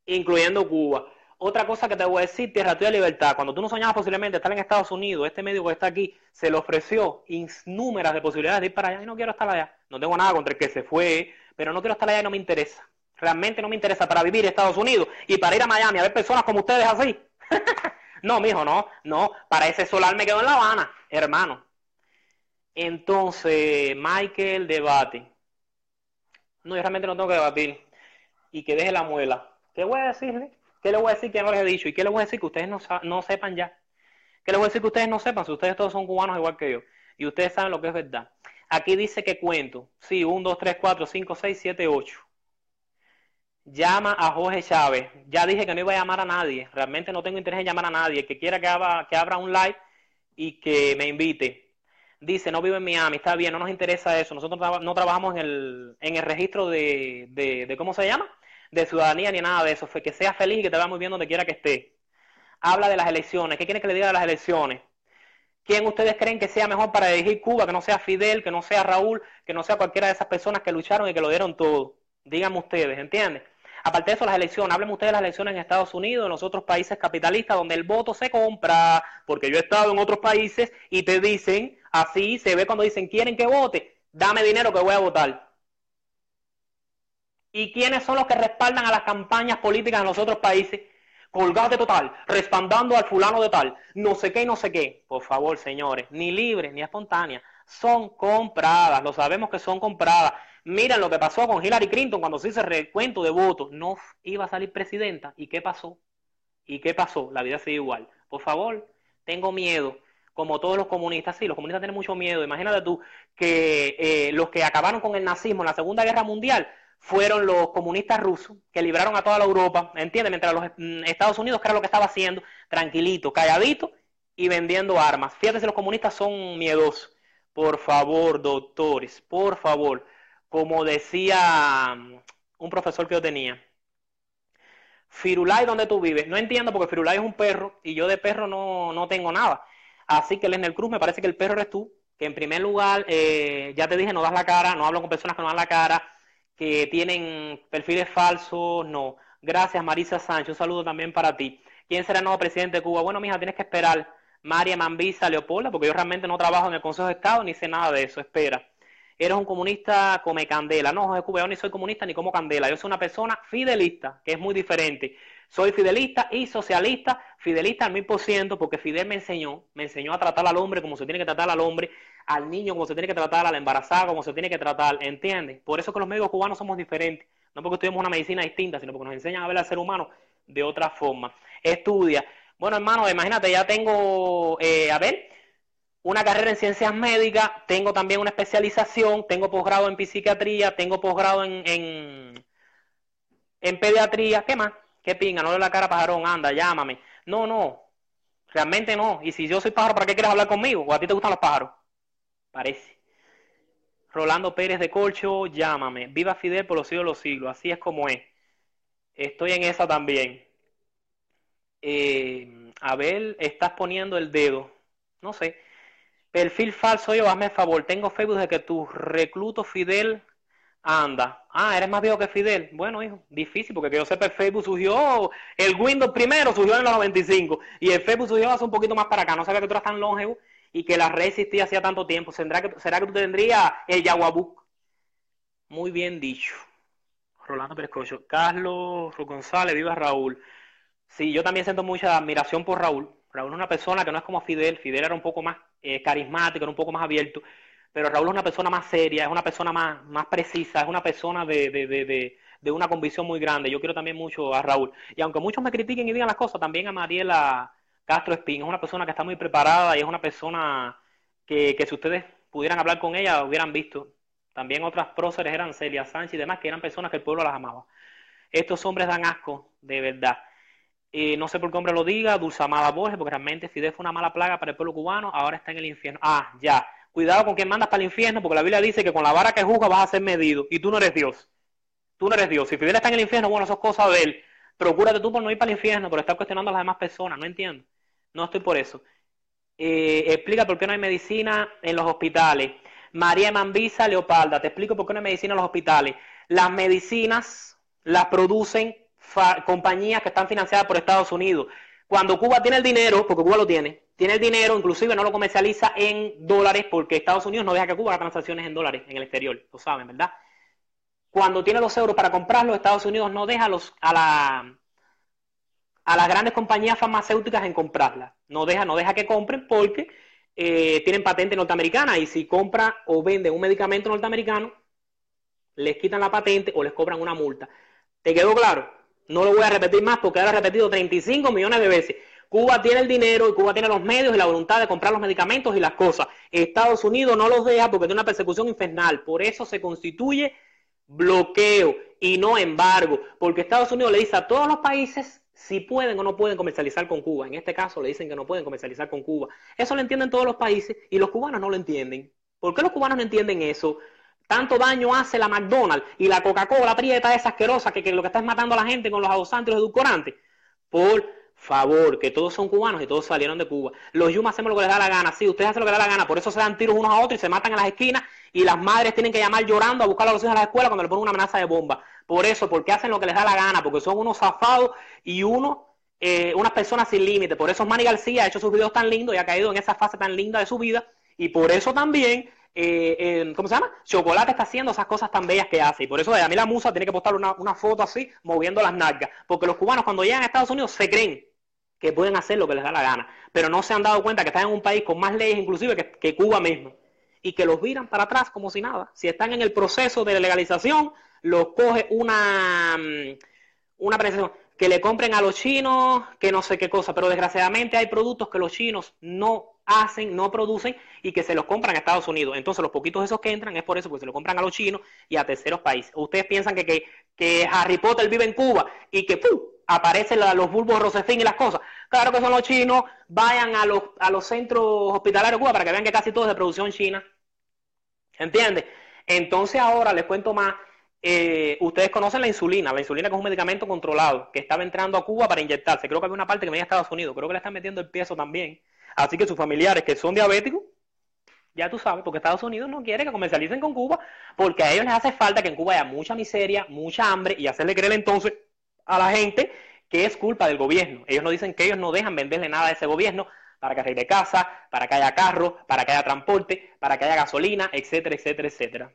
incluyendo Cuba. Otra cosa que te voy a decir, Tierra Tuya Libertad, cuando tú no soñabas posiblemente estar en Estados Unidos, este médico que está aquí se le ofreció innúmeras de posibilidades de ir para allá y no quiero estar allá. No tengo nada contra el que se fue, pero no quiero estar allá y no me interesa. Realmente no me interesa para vivir en Estados Unidos y para ir a Miami a ver personas como ustedes así. no, mijo, no, no. Para ese solar me quedo en La Habana, hermano. Entonces, Michael debate. No, yo realmente no tengo que debatir. Y que deje la muela. ¿Qué voy a decirle? ¿Qué les voy a decir que no les he dicho? ¿Y qué les voy a decir que ustedes no, no sepan ya? ¿Qué les voy a decir que ustedes no sepan? Si ustedes todos son cubanos igual que yo. Y ustedes saben lo que es verdad. Aquí dice que cuento. Sí, 1, 2, 3, 4, 5, 6, 7, 8. Llama a Jorge Chávez. Ya dije que no iba a llamar a nadie. Realmente no tengo interés en llamar a nadie. que quiera que, abra, que abra un live y que me invite. Dice, no vive en Miami. Está bien, no nos interesa eso. Nosotros no trabajamos en el, en el registro de, de, de, ¿cómo se llama? De ciudadanía ni nada de eso, fue que sea feliz y que te vaya muy bien donde quiera que esté. Habla de las elecciones. ¿Qué quiere que le diga de las elecciones? ¿Quién ustedes creen que sea mejor para dirigir Cuba? Que no sea Fidel, que no sea Raúl, que no sea cualquiera de esas personas que lucharon y que lo dieron todo. Díganme ustedes, ¿entienden? Aparte de eso, las elecciones, hablen ustedes de las elecciones en Estados Unidos, en los otros países capitalistas, donde el voto se compra, porque yo he estado en otros países y te dicen, así se ve cuando dicen, quieren que vote, dame dinero que voy a votar. ¿Y quiénes son los que respaldan a las campañas políticas en los otros países? Colgate total, respaldando al fulano de tal, no sé qué y no sé qué. Por favor, señores, ni libres ni espontáneas, son compradas, lo sabemos que son compradas. Miren lo que pasó con Hillary Clinton cuando se hizo el recuento de votos, no iba a salir presidenta. ¿Y qué pasó? ¿Y qué pasó? La vida sigue igual. Por favor, tengo miedo como todos los comunistas, sí, los comunistas tienen mucho miedo. Imagínate tú que eh, los que acabaron con el nazismo en la Segunda Guerra Mundial fueron los comunistas rusos que libraron a toda la Europa, ¿entiendes? Mientras los mm, Estados Unidos, que era lo que estaba haciendo, tranquilito, calladito y vendiendo armas. Fíjate si los comunistas son miedosos. Por favor, doctores, por favor, como decía mm, un profesor que yo tenía, Firulay, ¿dónde tú vives? No entiendo porque Firulay es un perro y yo de perro no, no tengo nada. Así que en el Cruz me parece que el perro eres tú, que en primer lugar, eh, ya te dije, no das la cara, no hablo con personas que no dan la cara, que tienen perfiles falsos, no. Gracias, Marisa Sánchez, un saludo también para ti. ¿Quién será el nuevo presidente de Cuba? Bueno, mija, tienes que esperar. María Mambisa Leopolda, porque yo realmente no trabajo en el Consejo de Estado ni sé nada de eso, espera. Eres un comunista come candela. No, José Cuba, yo ni soy comunista ni como candela. Yo soy una persona fidelista, que es muy diferente. Soy fidelista y socialista, fidelista al mil por ciento, porque Fidel me enseñó, me enseñó a tratar al hombre como se tiene que tratar al hombre, al niño como se tiene que tratar, a la embarazada como se tiene que tratar, ¿entiendes? Por eso que los médicos cubanos somos diferentes, no porque estudiamos una medicina distinta, sino porque nos enseñan a ver al ser humano de otra forma. Estudia. Bueno, hermano, imagínate, ya tengo, eh, a ver, una carrera en ciencias médicas, tengo también una especialización, tengo posgrado en psiquiatría, tengo posgrado en, en, pediatría, ¿qué más? qué pinga, no le la cara pajarón, anda, llámame. No, no, realmente no. Y si yo soy pájaro, ¿para qué quieres hablar conmigo? ¿O a ti te gustan los pájaros? Parece. Rolando Pérez de Colcho, llámame. Viva Fidel por los siglos de los siglos. Así es como es. Estoy en esa también. Eh, Abel, estás poniendo el dedo. No sé. Perfil falso, yo, hazme el favor. Tengo Facebook de que tu recluto Fidel Anda. Ah, eres más viejo que Fidel. Bueno, hijo, difícil, porque que yo sepa, el Facebook surgió, el Windows primero surgió en los 95 y el Facebook surgió hace un poquito más para acá. No sabía que tú eras tan longevo y que la red existía hacía tanto tiempo. ¿Será que, será que tú tendrías el Yaguabuc? Muy bien dicho. Rolando Pérez Carlos González, viva Raúl. Sí, yo también siento mucha admiración por Raúl. Raúl es una persona que no es como Fidel. Fidel era un poco más eh, carismático, era un poco más abierto pero Raúl es una persona más seria, es una persona más, más precisa, es una persona de, de, de, de, una convicción muy grande. Yo quiero también mucho a Raúl. Y aunque muchos me critiquen y digan las cosas, también a Mariela Castro Espín. Es una persona que está muy preparada y es una persona que, si ustedes pudieran hablar con ella, hubieran visto. También otras próceres eran Celia Sánchez y demás, que eran personas que el pueblo las amaba. Estos hombres dan asco, de verdad. Eh, no sé por qué hombre lo diga, Dulzamada Borges, porque realmente Fidel fue una mala plaga para el pueblo cubano, ahora está en el infierno. Ah, ya. Cuidado con quien mandas para el infierno, porque la Biblia dice que con la vara que juzga vas a ser medido. Y tú no eres Dios. Tú no eres Dios. Si Fidel está en el infierno, bueno, eso es cosa de él. Procúrate tú por no ir para el infierno, por estar cuestionando a las demás personas. No entiendo. No estoy por eso. Eh, explica por qué no hay medicina en los hospitales. María Mambisa Leopolda, te explico por qué no hay medicina en los hospitales. Las medicinas las producen compañías que están financiadas por Estados Unidos. Cuando Cuba tiene el dinero, porque Cuba lo tiene, tiene el dinero, inclusive no lo comercializa en dólares porque Estados Unidos no deja que Cuba haga transacciones en dólares en el exterior, lo saben, ¿verdad? Cuando tiene los euros para comprarlos, Estados Unidos no deja los, a, la, a las grandes compañías farmacéuticas en comprarlas. No deja, no deja que compren porque eh, tienen patente norteamericana y si compra o vende un medicamento norteamericano, les quitan la patente o les cobran una multa. ¿Te quedó claro? No lo voy a repetir más porque ahora he repetido 35 millones de veces. Cuba tiene el dinero y Cuba tiene los medios y la voluntad de comprar los medicamentos y las cosas. Estados Unidos no los deja porque tiene una persecución infernal. Por eso se constituye bloqueo y no embargo. Porque Estados Unidos le dice a todos los países si pueden o no pueden comercializar con Cuba. En este caso le dicen que no pueden comercializar con Cuba. Eso lo entienden todos los países y los cubanos no lo entienden. ¿Por qué los cubanos no entienden eso? Tanto daño hace la McDonald's y la Coca-Cola prieta esa asquerosa que, que, lo que está es matando a la gente con los adosantes y los edulcorantes. Por favor, que todos son cubanos y todos salieron de Cuba. Los Yuma hacemos lo que les da la gana, sí, ustedes hacen lo que les da la gana, por eso se dan tiros unos a otros y se matan en las esquinas y las madres tienen que llamar llorando a buscar a los hijos a la escuela cuando le ponen una amenaza de bomba. Por eso, porque hacen lo que les da la gana, porque son unos zafados y uno, eh, unas personas sin límite. Por eso Manny García ha hecho sus videos tan lindos y ha caído en esa fase tan linda de su vida y por eso también eh, ¿cómo se llama? Chocolate está haciendo esas cosas tan bellas que hace. Y por eso a mí la musa tiene que postar una, una, foto así, moviendo las nalgas. Porque los cubanos cuando llegan a Estados Unidos se creen que pueden hacer lo que les da la gana, pero no se han dado cuenta que están en un país con más leyes inclusive que, Cuba mismo y que los viran para atrás como si nada. Si están en el proceso de legalización, los coge una, mm, una que le compren a los chinos, que no sé qué cosa, pero desgraciadamente hay productos que los chinos no hacen, no producen y que se los compran a Estados Unidos. Entonces los poquitos esos que entran es por eso, porque se los compran a los chinos y a terceros países. Ustedes piensan que, que, que Harry Potter vive en Cuba y que ¡pum! aparecen los bulbos Rosefín y las cosas. Claro que son los chinos, vayan a los, a los centros hospitalarios de Cuba para que vean que casi todo es de producción china. ¿Entiendes? Entonces ahora les cuento más eh, ustedes conocen la insulina, la insulina que es un medicamento controlado, que estaba entrando a Cuba para inyectarse. Creo que había una parte que venía a Estados Unidos, creo que le están metiendo el peso también. Así que sus familiares que son diabéticos, ya tú sabes, porque Estados Unidos no quiere que comercialicen con Cuba, porque a ellos les hace falta que en Cuba haya mucha miseria, mucha hambre, y hacerle creer entonces a la gente que es culpa del gobierno. Ellos no dicen que ellos no dejan venderle nada a ese gobierno para que arregle casa, para que haya carro, para que haya transporte, para que haya gasolina, etcétera, etcétera, etcétera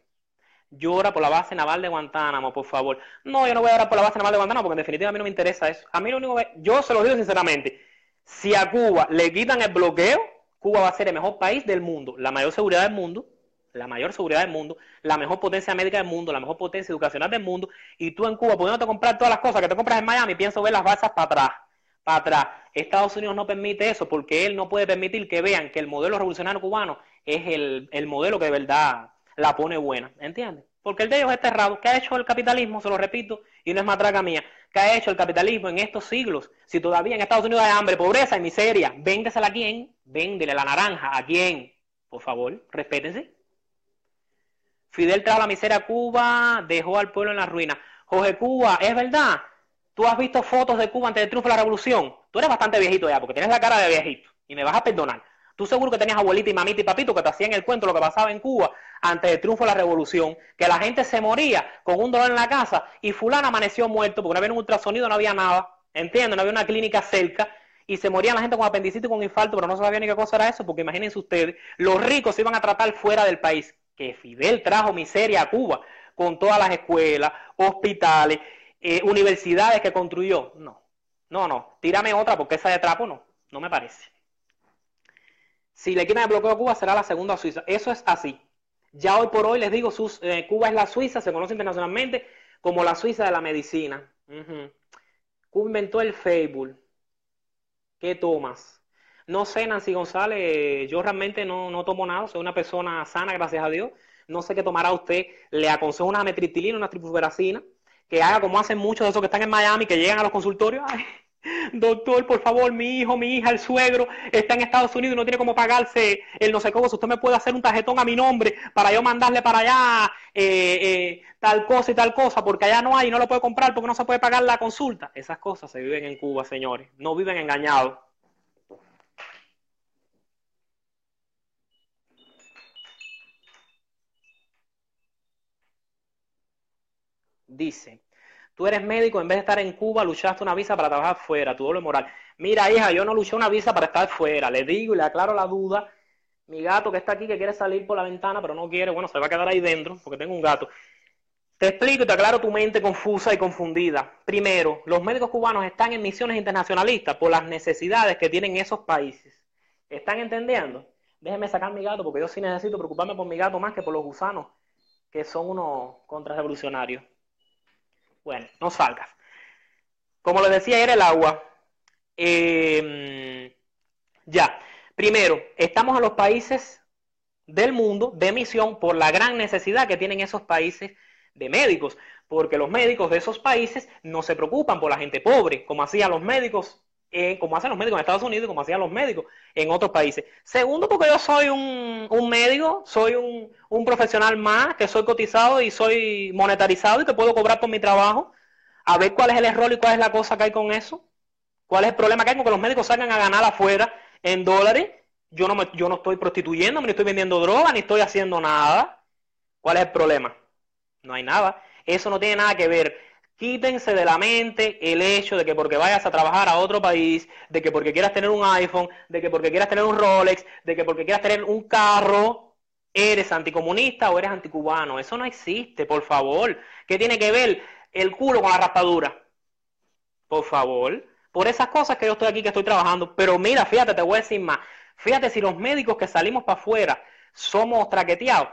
llora por la base naval de Guantánamo, por favor. No, yo no voy a llorar por la base naval de Guantánamo porque en definitiva a mí no me interesa eso. A mí lo único que, yo se lo digo sinceramente, si a Cuba le quitan el bloqueo, Cuba va a ser el mejor país del mundo, la mayor seguridad del mundo, la mayor seguridad del mundo, la mejor potencia médica del mundo, la mejor potencia educacional del mundo, y tú en Cuba pudiéndote comprar todas las cosas que te compras en Miami, pienso ver las balsas para atrás, para atrás. Estados Unidos no permite eso porque él no puede permitir que vean que el modelo revolucionario cubano es el, el modelo que de verdad la pone buena, ¿entiendes? Porque el de ellos es cerrado. ¿Qué ha hecho el capitalismo? Se lo repito, y no es matraca mía. ¿Qué ha hecho el capitalismo en estos siglos? Si todavía en Estados Unidos hay hambre, pobreza y miseria, véndesela a quién, véndele la naranja a quién. Por favor, respétense. Fidel trajo la miseria a Cuba, dejó al pueblo en la ruina. Jorge Cuba, es verdad. Tú has visto fotos de Cuba antes del triunfo de la revolución. Tú eres bastante viejito ya, porque tienes la cara de viejito. Y me vas a perdonar. Tú seguro que tenías abuelita y mamita y papito que te hacían el cuento lo que pasaba en Cuba antes del triunfo de la revolución, que la gente se moría con un dolor en la casa y fulano amaneció muerto porque no había un ultrasonido, no había nada, ¿entiendes? No había una clínica cerca y se moría la gente con apendicitis y con infarto, pero no sabía ni qué cosa era eso, porque imagínense ustedes, los ricos se iban a tratar fuera del país, que Fidel trajo miseria a Cuba con todas las escuelas, hospitales, eh, universidades que construyó. No, no, no, tírame otra porque esa de trapo no, no me parece. Si le quitan el bloqueo a Cuba, será la segunda Suiza. Eso es así. Ya hoy por hoy les digo, eh, Cuba es la Suiza, se conoce internacionalmente como la Suiza de la medicina. Cuba inventó el Facebook. ¿Qué tomas? No sé, Nancy González, yo realmente no, no tomo nada, soy una persona sana, gracias a Dios. No sé qué tomará usted. Le aconsejo una metritilina, una tripuberacina, que haga como hacen muchos de esos que están en Miami, que llegan a los consultorios. Doctor, por favor, mi hijo, mi hija, el suegro está en Estados Unidos y no tiene cómo pagarse el no sé cómo. Si usted me puede hacer un tarjetón a mi nombre para yo mandarle para allá eh, eh, tal cosa y tal cosa, porque allá no hay y no lo puede comprar porque no se puede pagar la consulta. Esas cosas se viven en Cuba, señores. No viven engañados. Dice, Tú eres médico, en vez de estar en Cuba, luchaste una visa para trabajar fuera, tu doble moral. Mira, hija, yo no luché una visa para estar fuera. Le digo y le aclaro la duda. Mi gato que está aquí, que quiere salir por la ventana, pero no quiere, bueno, se va a quedar ahí dentro, porque tengo un gato. Te explico y te aclaro tu mente confusa y confundida. Primero, los médicos cubanos están en misiones internacionalistas por las necesidades que tienen esos países. ¿Están entendiendo? Déjenme sacar mi gato, porque yo sí necesito preocuparme por mi gato más que por los gusanos, que son unos contrarrevolucionarios. Bueno, no salgas. Como les decía, era el agua. Em, ya, primero, estamos en los países del mundo de misión por la gran necesidad que tienen esos países de médicos, porque los médicos de esos países no se preocupan por la gente pobre, como hacían los médicos, como hacen los médicos en Estados Unidos, como hacían los médicos en otros países. Segundo, porque yo soy un, un médico, soy un, un, profesional más, que soy cotizado y soy monetarizado y que puedo cobrar por mi trabajo. A ver cuál es el error y cuál es la cosa que hay con eso. ¿Cuál es el problema que hay con que los médicos salgan a ganar afuera en dólares? Yo no, me, yo no estoy prostituyendo, ni estoy vendiendo droga, ni estoy haciendo nada. ¿Cuál es el problema? No hay nada. Eso no tiene nada que ver Quítense de la mente el hecho de que porque vayas a trabajar a otro país, de que porque quieras tener un iPhone, de que porque quieras tener un Rolex, de que porque quieras tener un carro, eres anticomunista o eres anticubano. Eso no existe, por favor. ¿Qué tiene que ver el culo con la raspadura? Por favor. Por esas cosas que yo estoy aquí, que estoy trabajando. Pero mira, fíjate, te voy a decir más. Fíjate si los médicos que salimos para afuera somos traqueteados,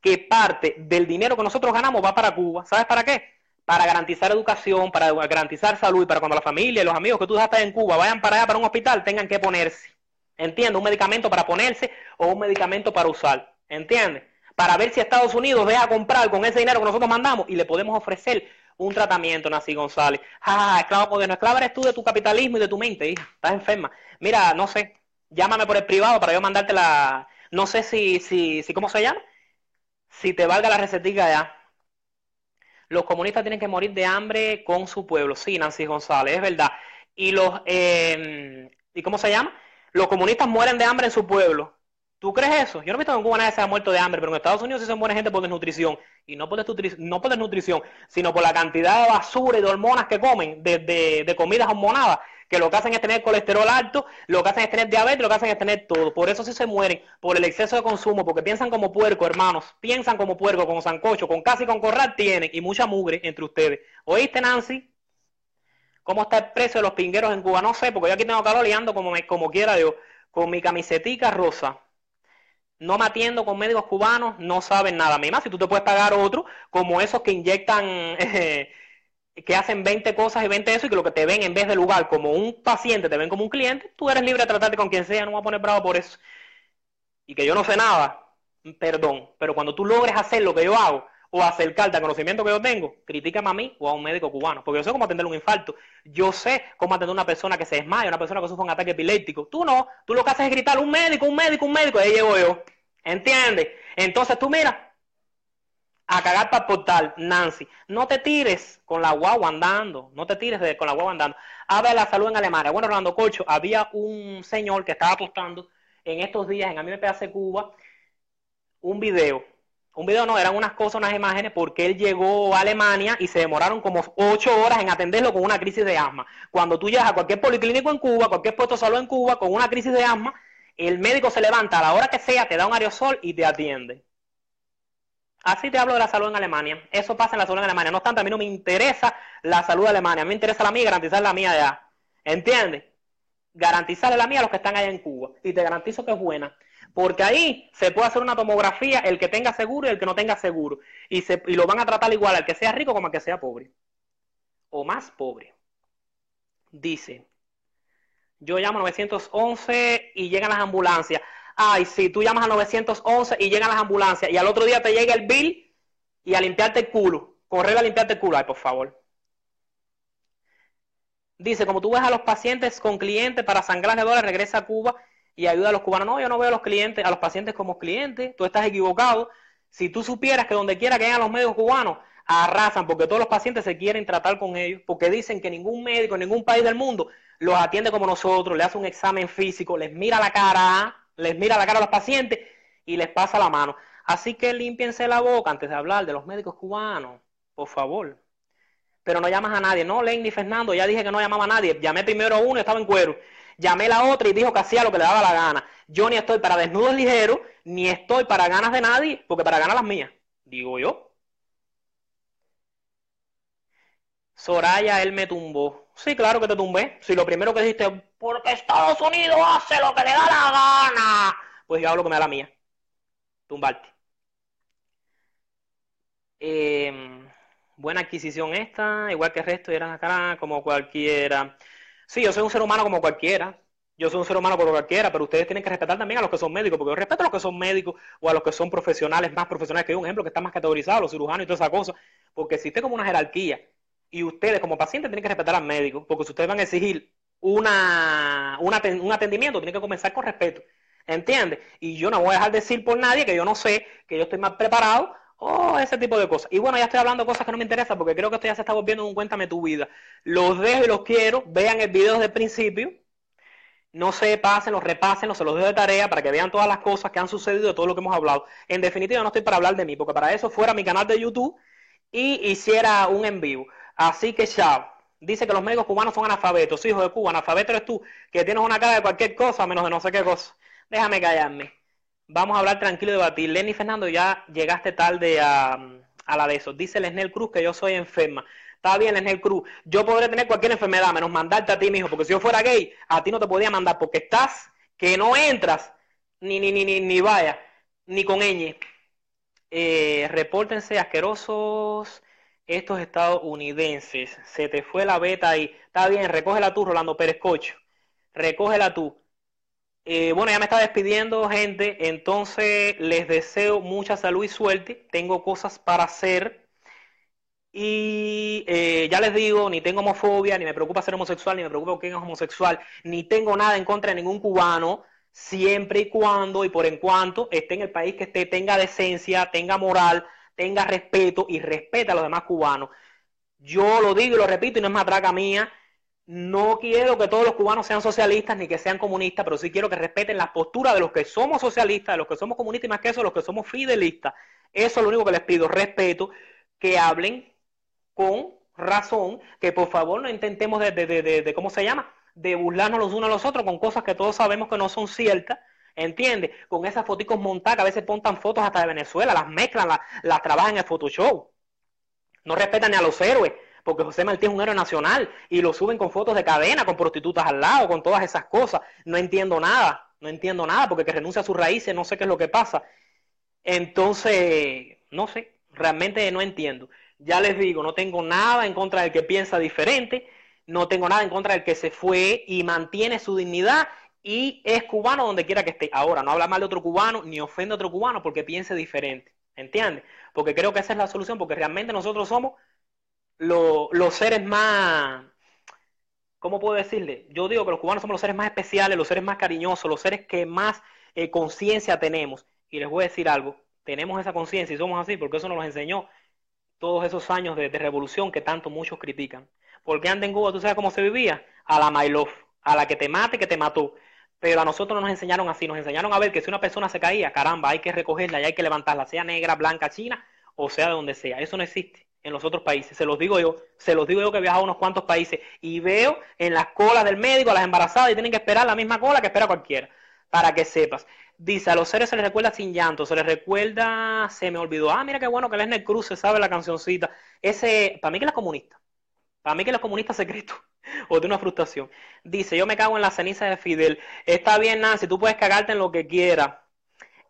que parte del dinero que nosotros ganamos va para Cuba. ¿Sabes para qué? Para garantizar educación, para garantizar salud y para cuando la familia y los amigos que tú dejaste en Cuba vayan para allá para un hospital, tengan que ponerse. ¿Entiendes? Un medicamento para ponerse o un medicamento para usar. ¿Entiendes? Para ver si Estados Unidos deja comprar con ese dinero que nosotros mandamos y le podemos ofrecer un tratamiento, Nancy González. Ah, esclavo moderno. Esclava eres tú de tu capitalismo y de tu mente, hija. Estás enferma. Mira, no sé. Llámame por el privado para yo mandarte la. No sé si, si, si ¿cómo se llama? Si te valga la recetica ya los comunistas tienen que morir de hambre con su pueblo. Sí, Nancy González, es verdad. Y los, eh, ¿y cómo se llama? Los comunistas mueren de hambre en su pueblo. ¿Tú crees eso? Yo no he visto que en Cuba nadie se ha muerto de hambre, pero en Estados Unidos sí se muere gente por desnutrición. Y no por, desnutrición, no por desnutrición, sino por la cantidad de basura y de hormonas que comen, de, de comidas hormonadas que lo que hacen es tener colesterol alto, lo que hacen es tener diabetes, lo que hacen es tener todo. Por eso sí se mueren, por el exceso de consumo, porque piensan como puerco, hermanos, piensan como puerco, como sancocho, con casi con corral tienen y mucha mugre entre ustedes. ¿Oíste, Nancy? ¿Cómo está el precio de los pingueros en Cuba? No sé, porque yo aquí tengo calor y ando como, como quiera yo, con mi camisetica rosa. No me atiendo con médicos cubanos, no saben nada. Mi más, si tú te puedes pagar otro, como esos que inyectan eh, que hacen 20 cosas y 20 eso y que lo que te ven en vez de lugar como un paciente, te ven como un cliente, tú eres libre de tratarte con quien sea, no me voy a poner bravo por eso. Y que yo no sé nada, perdón, pero cuando tú logres hacer lo que yo hago o acercarte al conocimiento que yo tengo, critícame a mí o a un médico cubano, porque yo sé cómo atender un infarto, yo sé cómo atender a una persona que se desmaya, una persona que sufre un ataque epiléptico. Tú no, tú lo que haces es gritar un médico, un médico, un médico, y ahí llego yo. ¿Entiendes? Entonces tú mira, a cagar para portal, Nancy. No te tires con la guagua andando, no te tires con la guagua andando. Habla de la salud en Alemania. Bueno, Rolando Colcho, había un señor que estaba apostando en estos días en A mí me hace Cuba un video. Un video no, eran unas cosas, unas imágenes, porque él llegó a Alemania y se demoraron como ocho horas en atenderlo con una crisis de asma. Cuando tú llegas a cualquier policlínico en Cuba, cualquier puesto de salud en Cuba, con una crisis de asma, el médico se levanta a la hora que sea, te da un aerosol y te atiende. Así te hablo de la salud en Alemania. Eso pasa en la salud en Alemania. No obstante, a mí no me interesa la salud de Alemania. A mí me interesa la mía y garantizar la mía allá. ¿Entiendes? Garantizarle la mía a los que están allá en Cuba. Y te garantizo que es buena. Porque ahí se puede hacer una tomografía el que tenga seguro y el que no tenga seguro. Y, se, y lo van a tratar igual al que sea rico como al que sea pobre. O más pobre. Dice, yo llamo 911 y llegan las ambulancias ay, si tú llamas a 911 y llegan las ambulancias y al otro día te llega el bill y a limpiarte el culo, correr a limpiarte el culo, ay, por favor. Dice, como tú ves a los pacientes con clientes para sangrar de dólares, regresa a Cuba y ayuda a los cubanos. No, yo no veo a los clientes, a los pacientes como clientes, tú estás equivocado. Si tú supieras que donde quiera que vayan los médicos cubanos, arrasan porque todos los pacientes se quieren tratar con ellos, porque dicen que ningún médico en ningún país del mundo los atiende como nosotros, le hace un examen físico, les mira la cara, les mira la cara a los pacientes y les pasa la mano. Así que límpiense la boca antes de hablar de los médicos cubanos, por favor. Pero no llamas a nadie, no, Len ni Fernando, ya dije que no llamaba a nadie. Llamé primero a uno y estaba en cuero. Llamé a la otra y dijo que hacía lo que le daba la gana. Yo ni estoy para desnudos ligeros, ni estoy para ganas de nadie, porque para ganar las mías, digo yo. Soraya, él me tumbó. Sí, claro que te tumbé. Si lo primero que dijiste, porque Estados Unidos hace lo que le da la gana, pues yo hago lo que me da la mía. Tumbarte. Em, buena adquisición esta, igual que el resto, era acá como cualquiera. Sí, yo soy un ser humano como cualquiera. Yo soy un ser humano como cualquiera, pero ustedes tienen que respetar también a los que son médicos, porque yo respeto a los que son médicos o a los que son profesionales, más profesionales que yo, un ejemplo que está más categorizado, los cirujanos y toda esa cosa, porque existe como una jerarquía y ustedes como pacientes tienen que respetar al médico, porque si ustedes van a exigir una, un atendimiento, tienen que comenzar con respeto. ¿Entiendes? Y yo no voy a dejar de decir por nadie que yo no sé, que yo estoy más preparado, o ese tipo de cosas. Y bueno, ya estoy hablando de cosas que no me interesan, porque creo que esto ya se está volviendo un cuéntame tu vida. Los dejo y los quiero, vean el video desde el principio. No se pasen, los repasen, se los dejo de tarea para que vean todas las cosas que han sucedido, de todo lo que hemos hablado. En definitiva, no estoy para hablar de mí, porque para eso fuera mi canal de YouTube y hiciera un en vivo. Así que chao. Dice que los médicos cubanos son analfabetos. Hijo de Cuba, analfabeto eres tú, que tienes una cara de cualquier cosa, menos de no sé qué cosa. Déjame callarme. Vamos a hablar tranquilo y debatir. Lenny Fernando, ya llegaste tarde a, a la de eso. Dice Lesnel Cruz que yo soy enferma. Está bien, Lesnel Cruz. Yo podré tener cualquier enfermedad, menos mandarte a ti, mijo, porque si yo fuera gay, a ti no te podía mandar, porque estás que no entras, ni, ni, ni, ni, ni vaya, ni con ñ. Eh, repórtense asquerosos estos estadounidenses. Se te fue la beta ahí. Está bien, recógela tú, Rolando Pérez Cocho. Recógela tú. Eh, bueno, ya me está despidiendo, gente. Entonces, les deseo mucha salud y suerte. Tengo cosas para hacer. Y eh, ya les digo, ni tengo homofobia, ni me preocupa ser homosexual, ni me preocupa quién es homosexual, ni tengo nada en contra de ningún cubano, siempre y cuando y por en cuanto esté en el país que esté, tenga decencia, tenga moral, tenga respeto y respete a los demás cubanos. Yo lo digo y lo repito y no es matraca mía. No quiero que todos los cubanos sean socialistas ni que sean comunistas, pero sí quiero que respeten la postura de los que somos socialistas, de los que somos comunistas y más que eso, los que somos fidelistas. Eso es lo único que les pido, respeto, que hablen con razón, que por favor no intentemos de, de, de ¿cómo se llama? De burlarnos los unos a los otros con cosas que todos sabemos que no son ciertas ¿Entiendes? Con esas fotos montadas, que a veces pontan fotos hasta de Venezuela, las mezclan, las, trabajan en el Photoshop. No respetan ni a los héroes, porque José Martí es un héroe nacional y lo suben con fotos de cadena, con prostitutas al lado, con todas esas cosas. No entiendo nada, no entiendo nada, porque que renuncia a sus raíces, no sé qué es lo que pasa. Entonces, no sé, realmente no entiendo. Ya les digo, no tengo nada en contra del que piensa diferente, no tengo nada en contra del que se fue y mantiene su dignidad y es cubano donde quiera que esté. Ahora, no habla mal de otro cubano ni ofende a otro cubano porque piense diferente. ¿Entiendes? Porque creo que esa es la solución, porque realmente nosotros somos los seres más. ¿Cómo puedo decirle? Yo digo que los cubanos somos los seres más especiales, los seres más cariñosos, los seres que más eh, conciencia tenemos. Y les voy a decir algo: tenemos esa conciencia y somos así porque eso nos lo enseñó todos esos años de, revolución que tanto muchos critican. Porque antes en Cuba, ¿tú sabes cómo se vivía? A la my a la que te mate, que te mató. Pero a nosotros nos enseñaron así, nos enseñaron a ver que si una persona se caía, caramba, hay que recogerla y hay que levantarla, sea negra, blanca, china o sea de donde sea. Eso no existe en los otros países. Se los digo yo, se los digo yo que he viajado a unos cuantos países y veo en las colas del médico a las embarazadas y tienen que esperar la misma cola que espera cualquiera, para que sepas. Dice, a los seres se les recuerda sin llanto, se les recuerda, se me olvidó. Ah, mira qué bueno que Lesner Cruz se sabe la cancioncita. Ese, para mí que es comunista. Para mí que los comunistas secretos o de una frustración. Dice, yo me cago en la ceniza de Fidel. Está bien, Nancy, tú puedes cagarte en lo que quieras.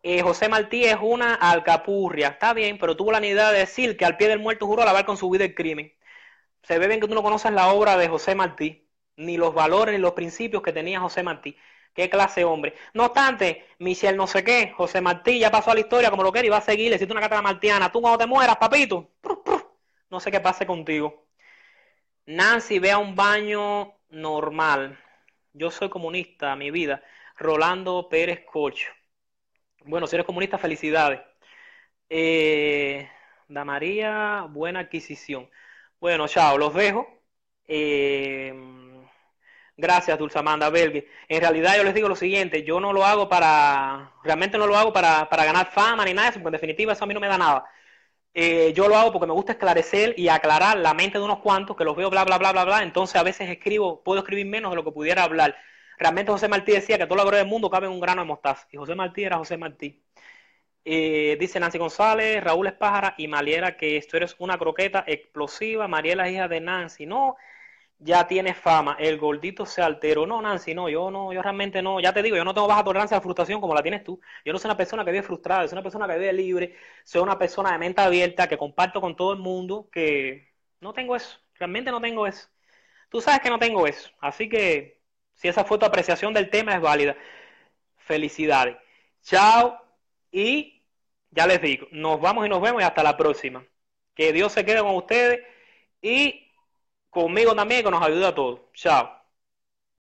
Eh, José Martí es una alcapurria. Está bien, pero tuvo la idea de decir que al pie del muerto juró lavar con su vida el crimen. Se ve bien que tú no conoces la obra de José Martí, ni los valores ni los principios que tenía José Martí. Qué clase de hombre. No obstante, Michel no sé qué, José Martí ya pasó a la historia como lo quiere y va a seguir. Le hiciste una cátedra martiana. Tú cuando te mueras, papito, no sé qué pase contigo. Nancy, ve a un baño normal. Yo soy comunista, mi vida. Rolando Pérez Cocho. Bueno, si eres comunista, felicidades. Eh, da María, buena adquisición. Bueno, chao, los dejo. Eh, gracias, Dulzamanda Belgue. En realidad yo les digo lo siguiente, yo no lo hago para, realmente no lo hago para, para ganar fama ni nada de eso, porque en definitiva eso a mí no me da nada. Eh, yo lo hago porque me gusta esclarecer y aclarar la mente de unos cuantos que los veo bla, bla, bla, bla, bla. Entonces a veces escribo, puedo escribir menos de lo que pudiera hablar. Realmente José Martí decía que todo lo gloria del mundo cabe en un grano de mostaza. Y José Martí era José Martí. Eh, dice Nancy González, Raúl Espájara y Maliera que esto eres una croqueta explosiva. Mariela es hija de Nancy. No, ya tienes fama, el gordito se alteró. No, Nancy, no, yo no, yo realmente no, ya te digo, yo no tengo baja tolerancia a la frustración como la tienes tú. Yo no soy una persona que vive frustrada, soy una persona que vive libre, soy una persona de mente abierta, que comparto con todo el mundo, que no tengo eso, realmente no tengo eso. Tú sabes que no tengo eso, así que si esa fue tu apreciación del tema es válida. Felicidades. Chao y ya les digo, nos vamos y nos vemos y hasta la próxima. Que Dios se quede con ustedes y conmigo también, que nos ayuda a todos. Chao.